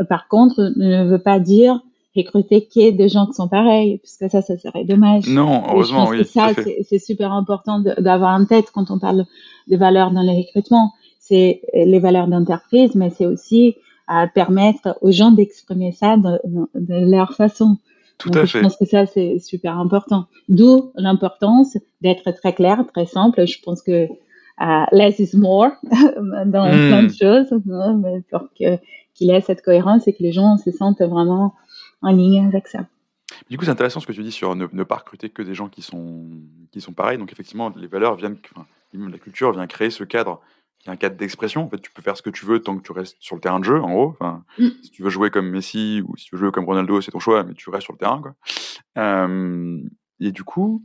par contre, ne veut pas dire recruter que des gens qui sont pareils, puisque ça, ça serait dommage. Non, heureusement, oui. ça, c'est super important d'avoir en tête quand on parle de valeurs dans le recrutement. C'est les valeurs d'entreprise, mais c'est aussi à permettre aux gens d'exprimer ça de, leur façon. Tout à fait. Je pense que ça, c'est super important. D'où l'importance d'être très clair, très simple. Je pense que uh, less is more (laughs) dans hmm. plein de choses, hein, mais pour qu'il ait cette cohérence et que les gens se sentent vraiment en ligne avec ça. Du coup, c'est intéressant ce que tu dis sur ne, pas recruter que des gens qui sont, qui sont pareils. Donc, effectivement, les valeurs viennent, enfin, la culture vient créer ce cadre un cadre d'expression. En fait, tu peux faire ce que tu veux tant que tu restes sur le terrain de jeu, en gros. Enfin, mm. Si tu veux jouer comme Messi ou si tu veux jouer comme Ronaldo, c'est ton choix, mais tu restes sur le terrain. Quoi. Euh, et du coup,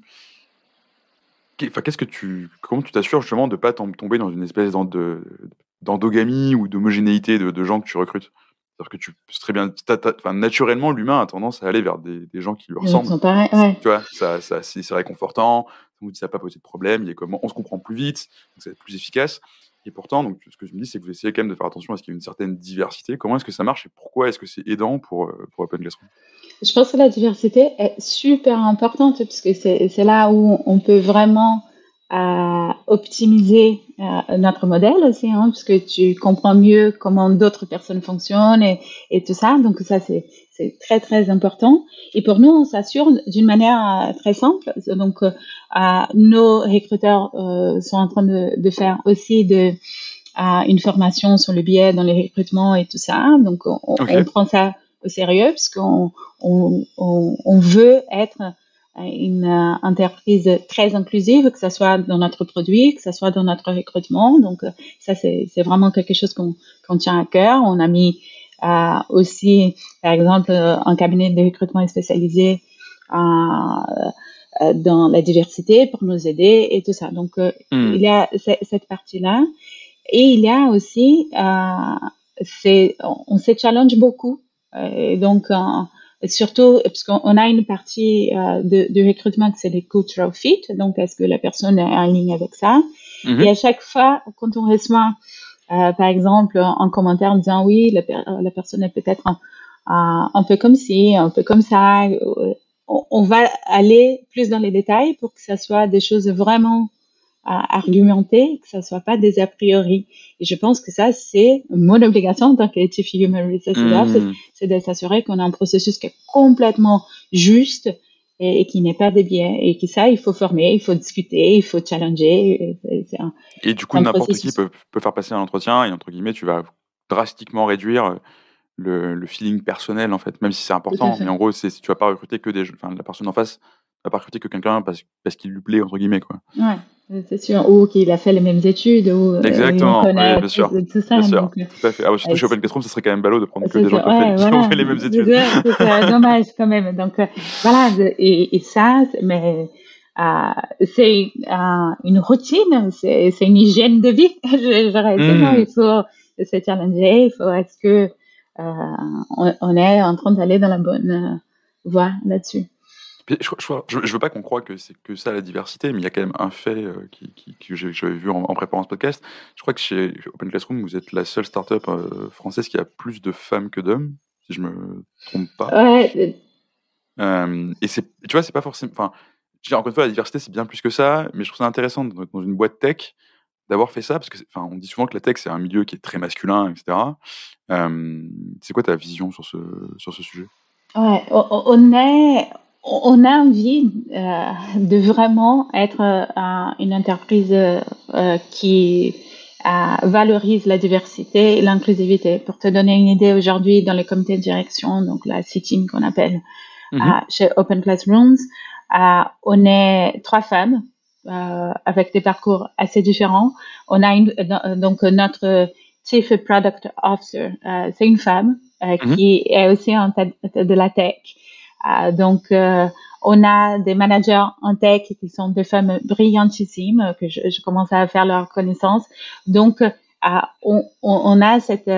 qu'est-ce que tu, comment tu t'assures justement de ne pas tomber dans une espèce d'endogamie ou d'homogénéité de, de gens que tu recrutes? Que tu très bien, naturellement, l'humain a tendance à aller vers des, gens qui lui ressemblent. Tu vois, ça, ça c'est réconfortant, ça n'a pas posé de problème, il a comment, on se comprend plus vite, donc ça va être plus efficace. Et pourtant, donc, ce que je me dis, c'est que vous essayez quand même de faire attention à ce qu'il y ait une certaine diversité. Comment est-ce que ça marche et pourquoi est-ce que c'est aidant pour, euh, pour Open Classroom? Je pense que la diversité est super importante parce que c'est là où on peut vraiment à optimiser euh, notre modèle aussi, hein, parce que tu comprends mieux comment d'autres personnes fonctionnent et, et tout ça. Donc ça, c'est très très important. Et pour nous, on s'assure d'une manière euh, très simple. Donc euh, nos recruteurs euh, sont en train de, de faire aussi de une formation sur le biais dans les recrutements et tout ça. Donc on, on prend ça au sérieux parce qu'on on, on, on veut être une euh, entreprise très inclusive, que ce soit dans notre produit, que ce soit dans notre recrutement. Donc, euh, ça, c'est vraiment quelque chose qu'on tient à cœur. On a mis euh, aussi, par exemple, un cabinet de recrutement spécialisé dans la diversité pour nous aider et tout ça. Donc, hmm. il y a cette partie-là. Et il y a aussi, on se challenge beaucoup. Et donc, surtout parce qu'on a une partie euh, de, de, recrutement que c'est les cultural fit, donc est-ce que la personne est en ligne avec ça? Mm-hmm. Et à chaque fois, quand on reçoit, euh, par exemple, un commentaire en disant oui, la, la personne est peut-être un, un, peu comme ci, un peu comme ça, euh, on, on, va aller plus dans les détails pour que ça soit des choses vraiment à argumenter, que ça soit pas des a priori. Et je pense que ça, c'est mon obligation en tant que Chief Human Resources mmh. c'est de s'assurer qu'on a un processus qui est complètement juste et, qui n'est pas dévié. Et que ça, il faut former, il faut discuter, il faut challenger. Et, et du coup, n'importe qui peut, peut, faire passer un entretien et entre guillemets, tu vas drastiquement réduire le, le feeling personnel en fait, même si c'est important. Mais en gros, c'est tu vas pas recruter que des, enfin, la personne en face va pas recruter que quelqu'un parce, parce qu'il lui plaît entre guillemets quoi. Ouais. C'est sûr, ou qu'il a fait les mêmes études, ou euh, exactement, oui, bien sûr, tout ça. Bien sûr. Donc, tout à fait. Ah, surtout chez Open ce serait quand même ballot de prendre que des gens qui, ont, fait, (laughs) qui ont, fait, les mêmes études. C'est (laughs) dommage quand même. Donc euh, voilà, et, et ça, mais euh, c'est euh, une routine, c'est une hygiène de vie. (laughs) J'aurais dit non, il faut se challenger, il faut est-ce que on, on, est en train d'aller dans la bonne voie là-dessus. Je, ne veux pas qu'on croie que c'est que ça la diversité, mais il y a quand même un fait euh, qui, que j'avais vu en, préparant ce podcast. Je crois que chez Open Classroom, vous êtes la seule startup euh, française qui a plus de femmes que d'hommes, si je me trompe pas. Ouais. Euh, et c'est, tu vois, c'est pas forcément. Enfin, encore une fois, la diversité, c'est bien plus que ça, mais je trouve ça intéressant dans une boîte tech d'avoir fait ça, parce que, enfin, on dit souvent que la tech, c'est un milieu qui est très masculin, etc. c'est quoi ta vision sur ce, sur ce sujet? Ouais, on est, on a envie euh, de vraiment être euh, une entreprise euh, qui valorise la diversité et l'inclusivité. Pour te donner une idée, aujourd'hui, dans les comités de direction, donc la sitting qu'on appelle mm-hmm. chez Open Classrooms, on est trois femmes avec des parcours assez différents. On a une, donc notre Chief Product Officer, c'est une femme mm-hmm. qui est aussi en tête de la tech. Euh, donc, euh, on a des managers en tech qui sont des femmes brillantissimes que je, je commence à faire leur connaissance. Donc, euh, on, on, a cette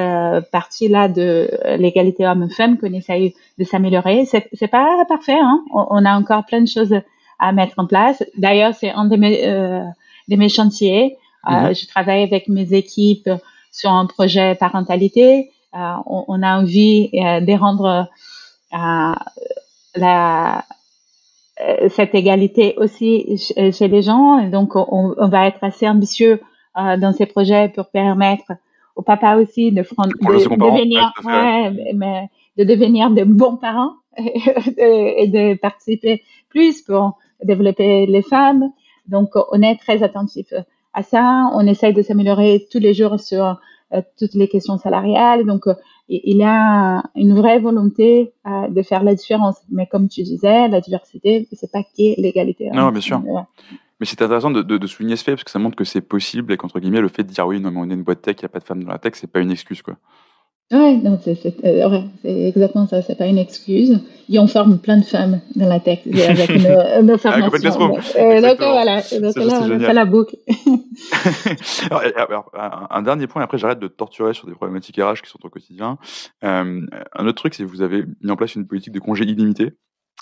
partie-là de l'égalité homme-femme qu'on essaye de s'améliorer. C'est, c'est pas parfait, hein? on, a encore plein de choses à mettre en place. D'ailleurs, c'est un de mes, euh, de mes chantiers. Mm-hmm. je travaille avec mes équipes sur un projet parentalité. On, on, a envie de rendre la, euh, cette égalité aussi chez les gens. Et donc, on, on va être assez ambitieux euh, dans ces projets pour permettre au papa aussi de, de, devenir, ouais, mais de devenir de bons parents (laughs) et de participer plus pour développer les femmes. Donc, on est très attentif à ça. On essaye de s'améliorer tous les jours sur euh, toutes les questions salariales. Donc, euh, il y a une vraie volonté euh, de faire la différence. Mais comme tu disais, la diversité, c'est pas qui l'égalité. Hein. Non, bien sûr. Mais c'est intéressant de, de, souligner ce fait parce que ça montre que c'est possible et qu'entre guillemets, le fait de dire oui, non, mais on est une boîte tech, il n'y a pas de femmes dans la tech, c'est pas une excuse, quoi. Oui, non, c'est euh, exactement ça, c'est pas une excuse. Et on forme plein de femmes dans la tech (laughs) avec nos, nos ah, formations. Euh, donc, voilà, donc là, on fait la boucle. (laughs) (laughs) alors, un, dernier point, après j'arrête de torturer sur des problématiques RH qui sont au quotidien. Euh, un autre truc, c'est que vous avez mis en place une politique de congé illimité.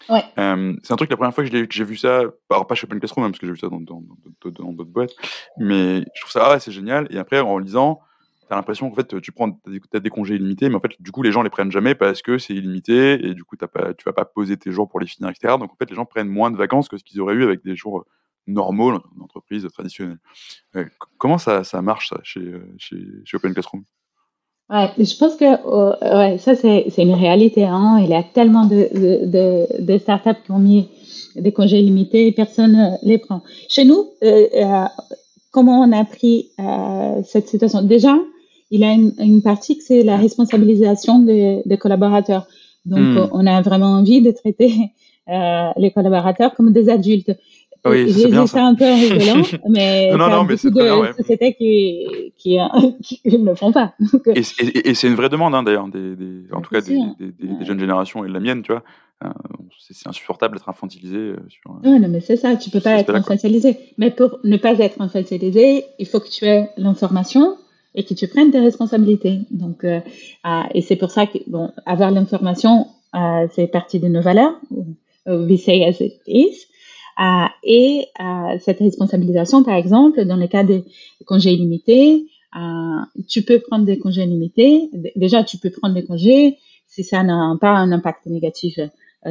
Ouais. Euh, c'est un truc, la première fois que j'ai vu ça, alors pas chez Open Classroom, hein, parce que j'ai vu ça dans d'autres boîtes, mais je trouve ça, ah, c'est génial. Et après, en lisant, t'as l'impression qu'en fait, tu prends, as des, congés illimités, mais en fait, du coup, les gens les prennent jamais parce que c'est illimité et du coup, as pas, tu vas pas poser tes jours pour les finir, etc. Donc, en fait, les gens prennent moins de vacances que ce qu'ils auraient eu avec des jours normaux d'entreprise traditionnelle. comment ça, ça marche, ça, chez, chez, chez Open Classroom? Ouais, je pense que euh, ouais, ça, c'est une réalité. Hein. Il y a tellement de, de, startups qui ont mis des congés illimités et personne ne les prend. Chez nous, euh, euh, comment on a pris cette situation? Déjà, il a une, une partie que c'est la responsabilisation des, des collaborateurs. Donc, hmm. on a vraiment envie de traiter euh, les collaborateurs comme des adultes. Oui, c'est bien ça. un peu (laughs) rigolant, mais non, non, mais c'est de bien, sociétés qui, (laughs) qui, qui, ne le font pas. Euh. et, et, c'est une vraie demande, hein, d'ailleurs, des, des, en tout cas des, des, des, jeunes générations et de la mienne, tu vois. Euh, c'est insupportable d'être infantilisé. Euh, sur, non, non, mais c'est ça, tu peux pas être infantilisé. Mais pour ne pas être infantilisé, il faut que tu aies l'information, et que tu prennes tes responsabilités. Donc, euh, euh, et c'est pour ça que bon, avoir l'information, euh, c'est partie de nos valeurs. We say as it is. Euh, et euh, cette responsabilisation, par exemple, dans le cas des congés illimités, tu peux prendre des congés limités. Déjà, tu peux prendre des congés si ça n'a pas un impact négatif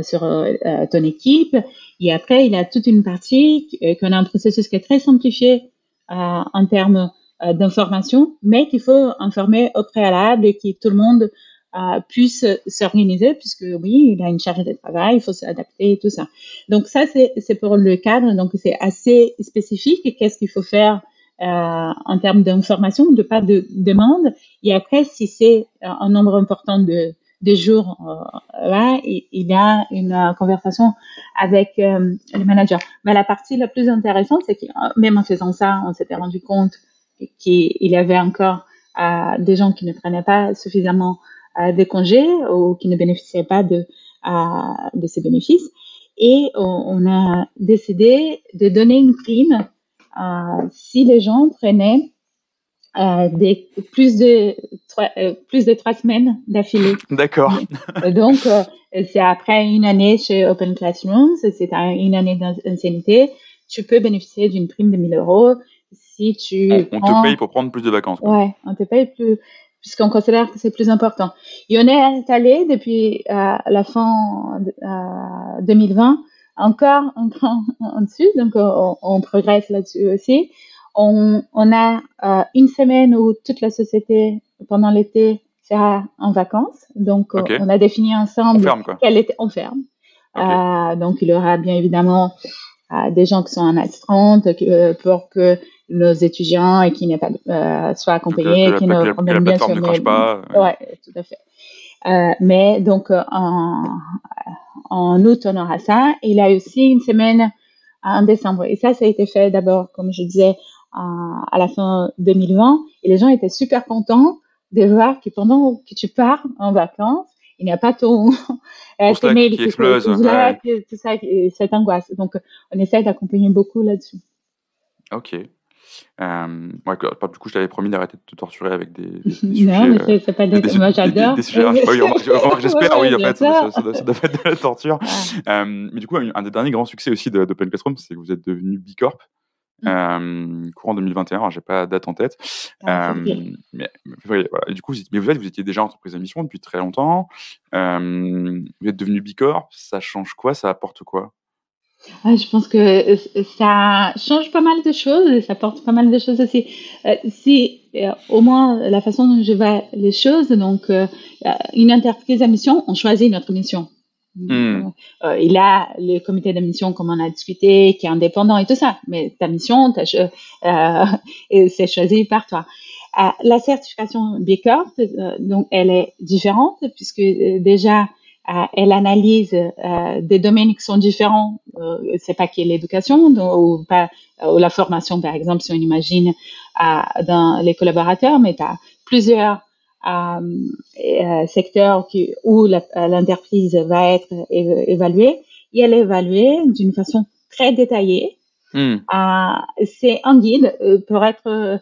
sur ton équipe. Et après, il y a toute une partie qu'on a un processus qui est très simplifié en termes euh, d'information, mais qu'il faut informer au préalable et que tout le monde euh, puisse s'organiser, puisque oui, il a une charge de travail, il faut s'adapter et tout ça. Donc ça, c'est pour le cadre, donc c'est assez spécifique. Qu'est-ce qu'il faut faire euh, en termes d'information, de pas de demande? Et après, si c'est un nombre important de, de jours, euh, là, il, y a une conversation avec euh, le manager. Mais la partie la plus intéressante, c'est que même en faisant ça, on s'était rendu compte qu'il y avait encore euh, des gens qui ne prenaient pas suffisamment euh, de congés ou qui ne bénéficiaient pas de, euh, de ces bénéfices. Et on, a décidé de donner une prime si les gens prenaient euh, des, plus de trois, euh, plus de trois semaines d'affilée. D'accord. Donc, c'est après une année chez Open Classrooms, c'est une année d'ancienneté, tu peux bénéficier d'une prime de 1000 euros si tu on, te paye pour prendre plus de vacances. Ouais, on te paye plus puisqu'on considère que c'est plus important. Et on est installé depuis euh, la fin euh, 2020 encore un grand (laughs) en dessus, donc on, on progresse là-dessus aussi. On, on a euh, une semaine où toute la société pendant l'été sera en vacances, donc on a défini ensemble on ferme, quoi. était on ferme. Euh, donc il y aura bien évidemment euh, des gens qui sont en astreinte pour que nos étudiants et qui n'est pas euh, soit accompagnés, qui ne comprennent bien sur ne pas. Ouais, tout à fait. Euh, mais donc euh, en, en août on aura ça. Et il y a aussi une semaine en décembre. Et ça, ça a été fait d'abord, comme je disais, à la fin 2020. Et les gens étaient super contents de voir que pendant que tu pars en vacances, il n'y a pas ton, (laughs) ton mail qui, explose, tout, ouais. tout ça, cette angoisse. Donc, on essaie d'accompagner beaucoup là-dessus. Ok. Euh, ouais, du coup, je t'avais promis d'arrêter de te torturer avec des, des, (laughs) sujets. Non, mais c'est pas des, des, moi j'adore. Des, sujets, (laughs) j'espère, oui, en fait, ça, ça, doit, ça, doit, être de la torture. Euh, mais du coup, un, des derniers grands succès aussi d'Open Classroom, c'est que vous êtes devenu Bicorp. Mmh. Euh, courant 2021, j'ai pas date en tête. Ah, euh, mais, voilà. Et du coup, mais vous, êtes, vous étiez déjà entreprise à mission depuis très longtemps. Euh, vous êtes devenu Bicorp, ça change quoi? Ça apporte quoi? Ah, je pense que ça change pas mal de choses et ça porte pas mal de choses aussi. Euh, si euh, au moins la façon dont je vois les choses, donc euh, une entreprise à mission, on choisit notre mission. Hmm. il a le comité de mission comme on a discuté, qui est indépendant et tout ça, mais ta mission, (laughs) c'est choisi par toi. la certification B Corp, donc elle est différente puisque déjà elle analyse euh, des domaines qui sont différents. Euh, c'est pas qui est l'éducation ou pas ou la formation par exemple si on imagine euh, dans les collaborateurs, mais tu as plusieurs euh, secteurs qui, où l'entreprise va être évaluée et elle est évaluée d'une façon très détaillée. Hmm. c'est un guide pour être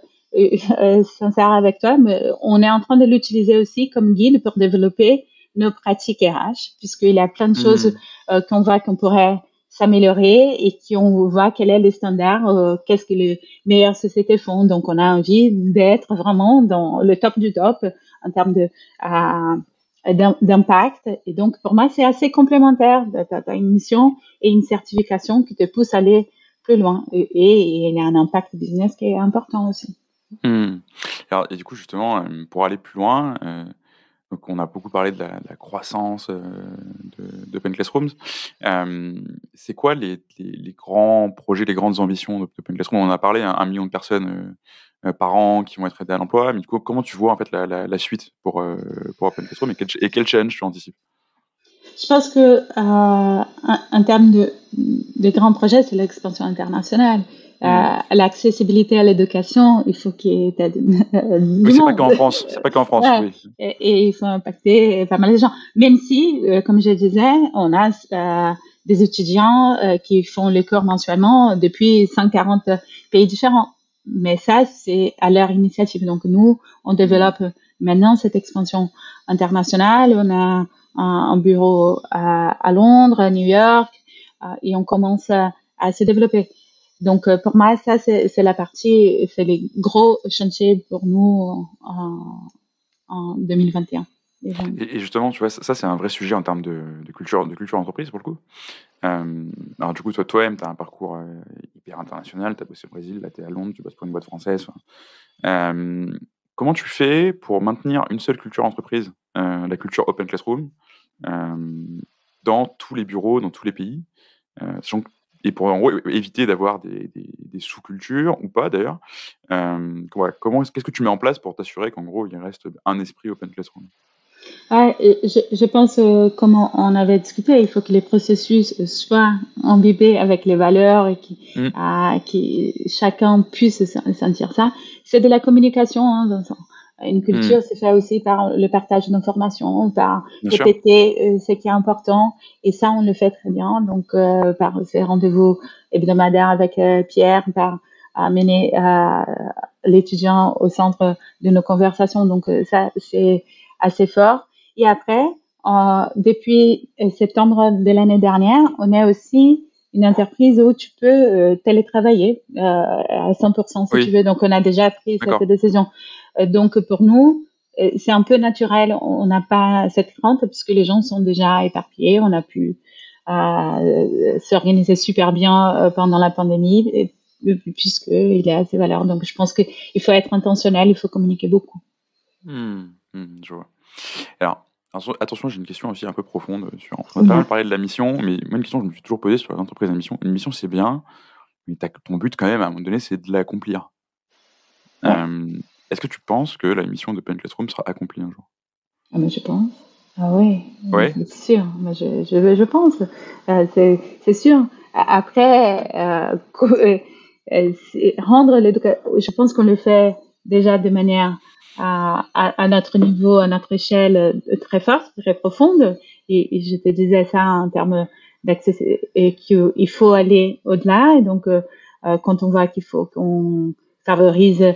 sincère avec toi, mais on est en train de l'utiliser aussi comme guide pour développer nos pratiques RH, puisqu'il y a plein de hmm. choses euh, qu'on voit qu'on pourrait s'améliorer et qu'on voit quel est le standard, euh, qu'est-ce que les meilleures sociétés font. Donc, on a envie d'être vraiment dans le top du top en termes de euh, d'impact. Et donc, pour moi, c'est assez complémentaire. Tu as une mission et une certification qui te pousse à aller plus loin. Et, il y a un impact business qui est important aussi. Hmm. Alors, et du coup, justement, pour aller plus loin, donc, on a beaucoup parlé de la, croissance euh, d'Open Classrooms. Euh, c'est quoi les, grands projets, les grandes ambitions d'Open Classrooms On en a parlé, hein, un million de personnes euh, par an qui vont être aidées à l'emploi. Mais comment tu vois en fait la, suite pour, pour Open Classrooms et quel, et tu anticipes? Je pense que en termes de, de grands projets, c'est l'expansion internationale. Mm. Euh, l'accessibilité à l'éducation, il faut qu'il y ait oui, (laughs) c'est pas qu'en France, c'est pas qu'en France. Oui. Et, il faut impacter pas mal de gens. Même si, euh, comme je disais, on a euh, des étudiants qui font les cours mensuellement depuis 140 pays différents. Mais ça, c'est à leur initiative. Donc nous, on développe maintenant cette expansion internationale. On a un, bureau à, à, Londres, à New York, et on commence à, à se développer. Donc, euh, pour moi, ça, c'est la partie, c'est les gros chantiers pour nous en, en 2021. Et, justement, tu vois, ça, c'est un vrai sujet en termes de, culture, de culture entreprise pour le coup. Euh, alors, du coup, toi, toi-même, tu as un parcours euh, hyper international. Tu as bossé au Brésil, là, tu es à Londres, tu bosses pour une boîte française. comment tu fais pour maintenir une seule culture entreprise, la culture Open Classroom, dans tous les bureaux, dans tous les pays et pour en gros, éviter d'avoir des, des, sous-cultures ou pas d'ailleurs. Euh, comment qu'est-ce que tu mets en place pour t'assurer qu'en gros il reste un esprit open classroom? Ah, je, je, pense, euh, comme on avait discuté, il faut que les processus soient imbibés avec les valeurs et qui, mmh. ah, qui chacun puisse sentir ça. C'est de la communication hein, dans, une culture, hmm. c'est fait aussi par le partage d'informations, par répéter euh, ce qui est important. Et ça, on le fait très bien. Donc, euh, par ces rendez-vous hebdomadaires avec euh, Pierre, par amener l'étudiant au centre de nos conversations. Donc, ça, c'est assez fort. Et après, depuis septembre de l'année dernière, on est aussi une entreprise où tu peux télétravailler à 100% si tu veux. Donc, on a déjà pris cette décision. Euh, donc pour nous, euh, c'est un peu naturel. On n'a pas cette crainte puisque les gens sont déjà éparpillés. On a pu euh, s'organiser super bien pendant la pandémie puisqu'il y a ces valeurs. Donc je pense qu'il faut être intentionnel, il faut communiquer beaucoup. Mmh, mmh, je vois. Alors, attention, j'ai une question aussi un peu profonde. Sur, on a pas mal parlé de la mission, mais moi, une question que je me suis toujours posée sur l'entreprise à mission. Une mission, c'est bien, mais ton but, quand même, à un moment donné, c'est de l'accomplir. Est-ce que tu penses que la mission de Pen Classroom sera accomplie un jour? Ah, mais Je pense. Ah oui, ouais. c'est sûr. Mais je, je, je pense. Euh, c'est sûr. Après, euh, euh, rendre l'éducation, je pense qu'on le fait déjà de manière à, à, à, notre niveau, à notre échelle très forte, très profonde. Et, et je te disais ça en termes d'accès et qu'il faut aller au-delà. Et donc, euh, quand on voit qu'il faut qu'on favorise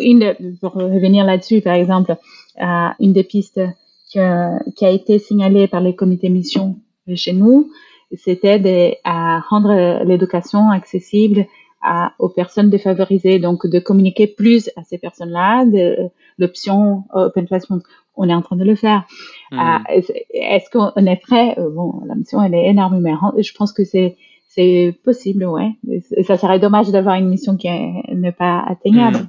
une, pour revenir là-dessus, par exemple, une des pistes que, qui a été signalée par les comités mission chez nous, c'était de rendre l'éducation accessible à, aux personnes défavorisées, donc de communiquer plus à ces personnes-là, de l'option Open Classroom. On est en train de le faire. Hmm. Est-ce qu'on est prêt? Bon, la mission elle est énorme, mais je pense que c'est c'est possible, ouais. ça serait dommage d'avoir une mission qui n'est pas atteignable. Hmm.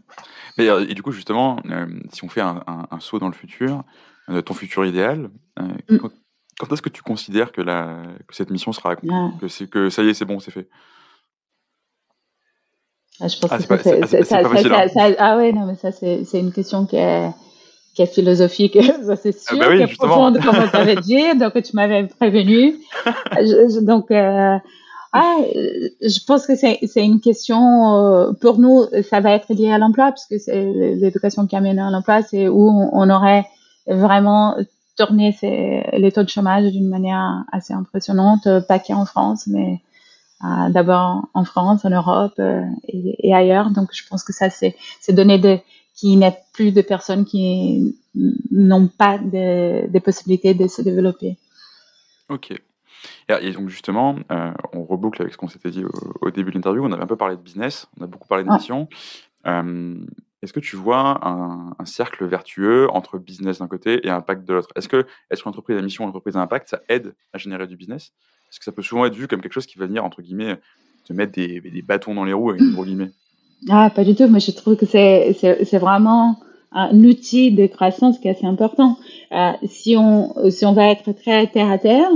Euh, et, du coup, justement, euh, si on fait un, saut dans le futur, euh, ton futur idéal, mm. quand, est-ce que tu considères que, la, que cette mission sera accomplie? Ah. que, que ça y est, c'est bon, c'est fait? ah, je pense ah, que c'est hein. Ah ouais, non, mais ça, c'est une question qui est, qui est philosophique, (laughs) ça c'est sûr, bah oui, qui est profonde, comme on t'avait dit, donc tu m'avais prévenu. (laughs) donc, ah, euh, je pense que c'est une question, euh, pour nous, ça va être lié à l'emploi, puisque c'est l'éducation qui amène à l'emploi, c'est où on, aurait vraiment tourné les taux de chômage d'une manière assez impressionnante, pas qu'en France, mais euh, d'abord en France, en Europe et, ailleurs. Donc, je pense que ça, c'est donner de, qu'il n'y ait plus de personnes qui n'ont pas de, de possibilités de se développer. Ok. Et, donc justement, euh, on reboucle avec ce qu'on s'était dit au, début de l'interview. On avait un peu parlé de business, on a beaucoup parlé de mission. Euh, est-ce que tu vois un, cercle vertueux entre business d'un côté et impact de l'autre? Est-ce que est-ce qu'une entreprise à mission, une entreprise à impact, ça aide à générer du business? Est-ce que ça peut souvent être vu comme quelque chose qui va venir entre guillemets te mettre des, des bâtons dans les roues avec gros guillemets? Ah, pas du tout. Moi, je trouve que c'est vraiment un outil de croissance qui est assez important. Euh, si on si on va être très terre à terre,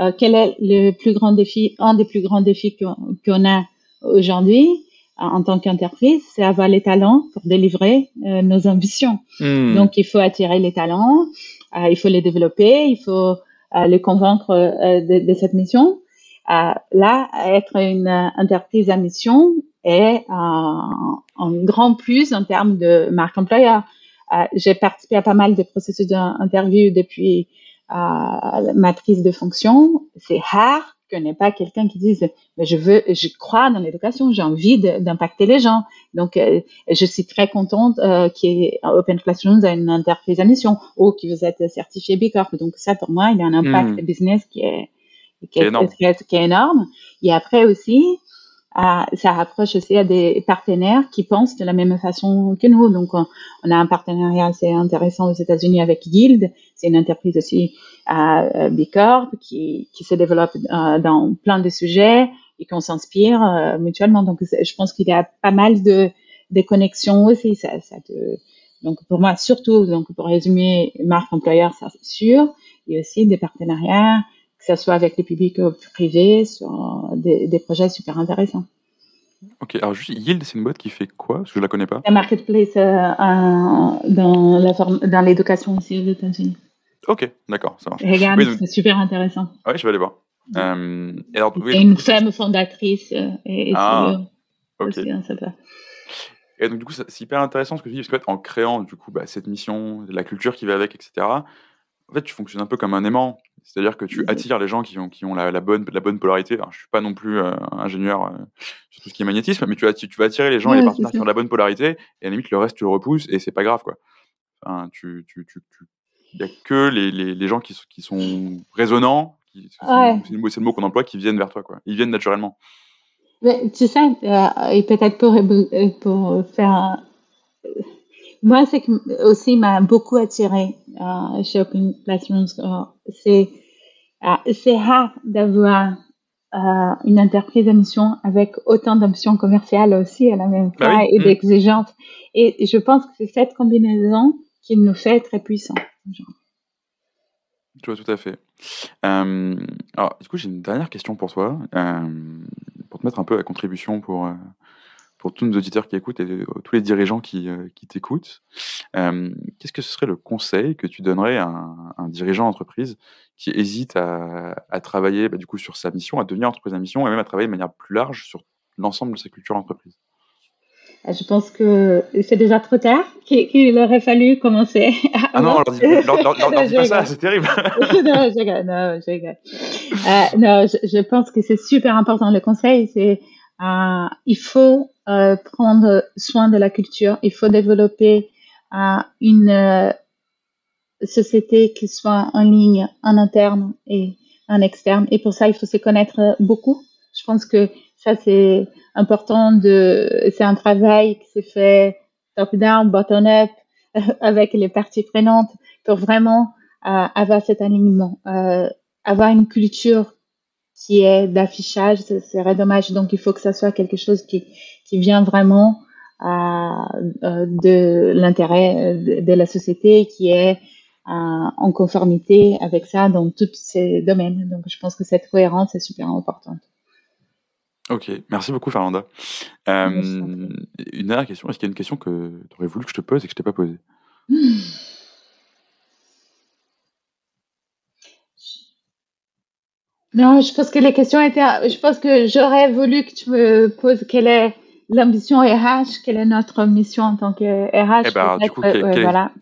euh, quel est le plus grand défi, un des plus grands défis qu'on a aujourd'hui? En tant qu'entreprise, c'est avoir les talents pour délivrer euh, nos ambitions. Hmm. Donc, il faut attirer les talents, il faut les développer, il faut les convaincre de, de, cette mission. là, être une entreprise à mission est un, un grand plus en termes de marque employeur. J'ai participé à pas mal de processus d'interview depuis euh, matrice de fonction, c'est rare que n'ait pas quelqu'un qui dise mais je veux je crois dans l'éducation j'ai envie d'impacter les gens donc euh, je suis très contente euh, est Open Classrooms a une interface à mission ou que vous êtes certifié B Corp donc ça pour moi il y a un impact hmm. business qui est qui est, énorme. qui est énorme et après aussi ça rapproche aussi à des partenaires qui pensent de la même façon que nous. Donc, on, a un partenariat assez intéressant aux États-Unis avec Guild. C'est une entreprise aussi à euh, B Corp qui, se développe euh, dans plein de sujets et qu'on s'inspire euh, mutuellement. Donc, je pense qu'il y a pas mal de, connexions aussi. Ça, ça donc, pour moi, surtout, donc pour résumer, marque employeur, ça c'est sûr. Il y a aussi des partenariats ce soit avec les publics ou privés, sur des, des projets super intéressants. Ok, alors juste Yield, c'est une boîte qui fait quoi? Parce que je la connais pas. La marketplace euh, dans, la dans l'éducation aussi aux États-Unis. Ok, d'accord, ça marche. Regarde, c'est super intéressant. Ah oui, je vais aller voir. Euh, et alors, oui, une femme fondatrice euh, et, ah, ok. Hein, et donc du coup, c'est hyper intéressant ce que tu dis, parce qu'en créant du coup bah, cette mission, la culture qui va avec, etc. En fait, tu fonctionnes un peu comme un aimant. C'est-à-dire que tu attires les gens qui ont, qui ont la, bonne, la bonne polarité. Alors, je suis pas non plus euh, ingénieur euh, sur tout ce qui est magnétisme, mais tu, tu vas attirer les gens et les partenaires qui ont la bonne polarité, et à la limite, le reste, tu le repousses, et c'est pas grave, quoi. Enfin, tu, il y a que les, les, les, gens qui, qui sont résonnants, c'est le mot qu'on emploie, qui viennent vers toi, quoi. Ils viennent naturellement. Mais, tu sais, euh, et peut-être pour, pour faire moi, c'est aussi m'a beaucoup attiré euh, chez Open Classrooms. Euh, c'est euh, c'est rare d'avoir euh, une entreprise mission avec autant d'ambitions commerciales aussi à la même bah fois et mmh. d'exigences. Et je pense que c'est cette combinaison qui nous fait très puissants. Tu vois, tout à fait. Euh, alors, du coup, j'ai une dernière question pour toi, pour te mettre un peu à contribution pour, pour tous nos auditeurs qui écoutent et euh, tous les dirigeants qui, euh, qui t'écoutent, euh, qu'est-ce que ce serait le conseil que tu donnerais à un, dirigeant d'entreprise qui hésite à, à travailler bah, du coup sur sa mission, à devenir entreprise à mission et même à travailler de manière plus large sur l'ensemble de sa culture d'entreprise? Ah, je pense que c'est déjà trop tard, qu'il aurait fallu commencer. (laughs) Ah non, leur, dis pas ça, c'est terrible. (laughs) non, je rigole, non, je rigole. Euh, non, je, je, pense que c'est super important. Le conseil, c'est euh, il faut euh, prendre soin de la culture, il faut développer euh, une euh, société qui soit en ligne, en interne et en externe. Et pour ça, il faut se connaître beaucoup. Je pense que ça, c'est important de, c'est un travail qui s'est fait top-down, bottom-up, (laughs) avec les parties prenantes pour vraiment avoir cet alignement, avoir une culture qui est d'affichage, ce serait dommage. Donc, il faut que ça soit quelque chose qui, qui vient vraiment euh, de l'intérêt de, de, la société, qui est en conformité avec ça dans tous ces domaines. Donc, je pense que cette cohérence est super importante. Ok, merci beaucoup Fernanda. Euh, une dernière question, est-ce qu'il y a une question que tu aurais voulu que je te pose et que je t'ai pas posée? (laughs) Non, je pense que les questions étaient. Je pense que j'aurais voulu que tu me poses quelle est l'ambition RH, quelle est notre mission en tant que RH. Eh ben, du coup,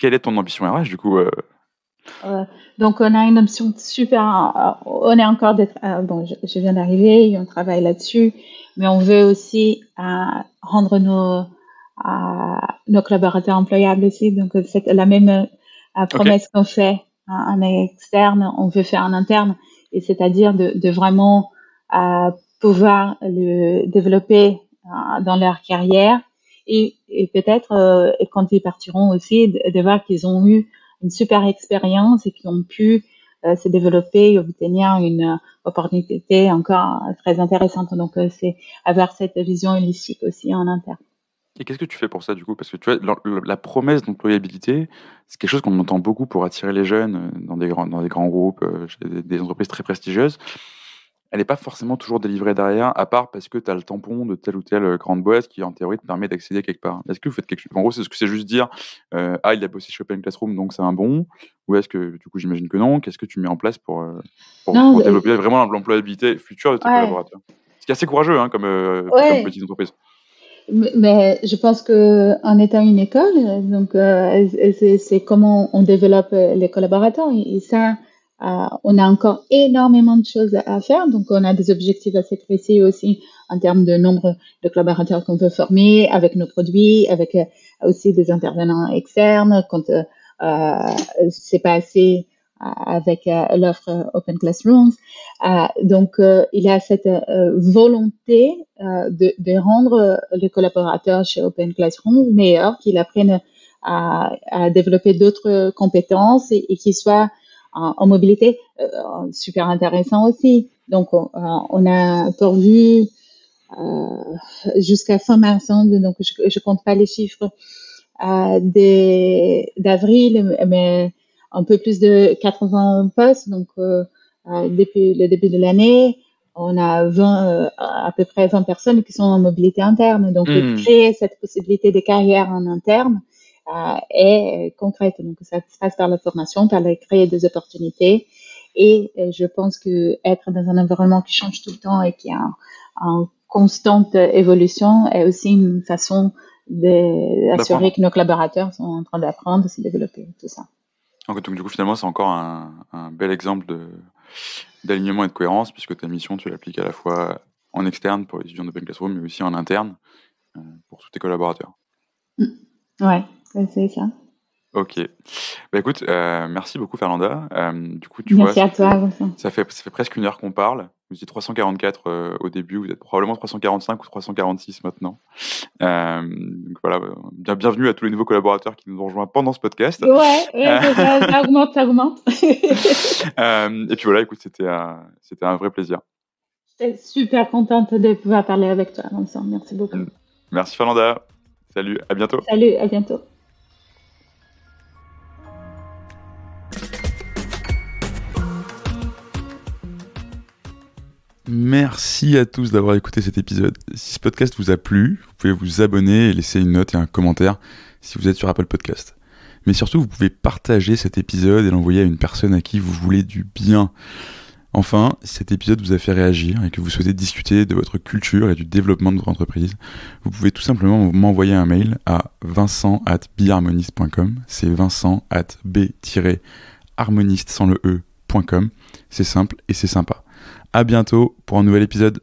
quelle est ton ambition RH du coup euh? Euh, donc, on a une ambition super. Euh, on est encore d'être. bon, je, viens d'arriver, on travaille là-dessus, mais on veut aussi rendre nos nos collaborateurs employables aussi. Donc, c'est la même promesse qu'on fait en externe, on veut faire en interne c'est-à-dire de, vraiment euh, pouvoir le développer euh, dans leur carrière et, peut-être euh, quand ils partiront aussi de, de voir qu'ils ont eu une super expérience et qu'ils ont pu se développer et obtenir une opportunité encore très intéressante. Donc c'est avoir cette vision holistique aussi en interne. Et qu'est-ce que tu fais pour ça du coup? Parce que tu vois, la, promesse d'employabilité, c'est quelque chose qu'on entend beaucoup pour attirer les jeunes euh, dans des grands, dans des grands groupes, euh, des, des entreprises très prestigieuses. Elle n'est pas forcément toujours délivrée derrière, à part parce que tu as le tampon de telle ou telle euh, grande boîte qui, en théorie, te permet d'accéder quelque part. Est-ce que vous faites quelque chose En gros, est-ce que c'est juste dire Ah, il a bossé chez Open Classroom, donc c'est un bon Ou est-ce que, du coup, j'imagine que non? Qu'est-ce que tu mets en place pour, pour, développer vraiment l'employabilité future de tes collaborateurs? Ce qui est assez courageux hein, comme, comme petite entreprise. Mais je pense que en étant une école, donc euh, c'est comment on développe les collaborateurs et, ça, euh, on a encore énormément de choses à faire. Donc on a des objectifs assez précis aussi en termes de nombre de collaborateurs qu'on veut former avec nos produits, avec euh, aussi des intervenants externes quand euh, c'est pas assez avec euh, l'offre Open Classrooms. Euh, donc, euh, il y a cette volonté de, de, rendre les collaborateurs chez Open Classrooms meilleurs, qu'ils apprennent à, à développer d'autres compétences et, et qu'ils soient en, mobilité. super intéressant aussi. Donc, on, a pourvu euh, jusqu'à fin mars, hein, donc je, je compte pas les chiffres euh, d'avril, mais un peu plus de 80 postes. Donc, euh, euh, depuis le début de l'année, on a 20, euh, à peu près 20 personnes qui sont en mobilité interne. Donc, mmh. créer cette possibilité de carrière en interne euh, est concrète. Donc, ça se passe par la formation, par la créer des opportunités. Et je pense que être dans un environnement qui change tout le temps et qui est en, constante évolution est aussi une façon d'assurer que nos collaborateurs sont en train d'apprendre, de se développer, tout ça. Donc, du coup, finalement, c'est encore un, un, bel exemple d'alignement et de cohérence, puisque ta mission, tu l'appliques à la fois en externe pour les étudiants d'Open Classroom, mais aussi en interne euh, pour tous tes collaborateurs. Mmh. Ouais, c'est ça. Ok. Bah écoute, euh, merci beaucoup Fernanda. Euh, du coup, tu merci vois, à toi. Ça fait, ça fait presque une heure qu'on parle. Vous étiez 344 euh, au début, vous êtes probablement 345 ou 346 maintenant. Euh, donc voilà, bien, bienvenue à tous les nouveaux collaborateurs qui nous ont rejoints pendant ce podcast. Ouais, ouais (laughs) ça, augmente, ça augmente. (laughs) euh, et puis voilà, écoute, c'était un, c'était un vrai plaisir. J'étais super contente de pouvoir parler avec toi, Vincent. Merci beaucoup. Merci Fernanda. Salut, à bientôt. Salut, à bientôt. Merci à tous d'avoir écouté cet épisode. Si ce podcast vous a plu, vous pouvez vous abonner et laisser une note et un commentaire si vous êtes sur Apple Podcast. Mais surtout, vous pouvez partager cet épisode et l'envoyer à une personne à qui vous voulez du bien. Enfin, si cet épisode vous a fait réagir et que vous souhaitez discuter de votre culture et du développement de votre entreprise, vous pouvez tout simplement m'envoyer un mail à vincent at C'est vincent at b-harmoniste sans le e.com. C'est simple et c'est sympa. À bientôt pour un nouvel épisode.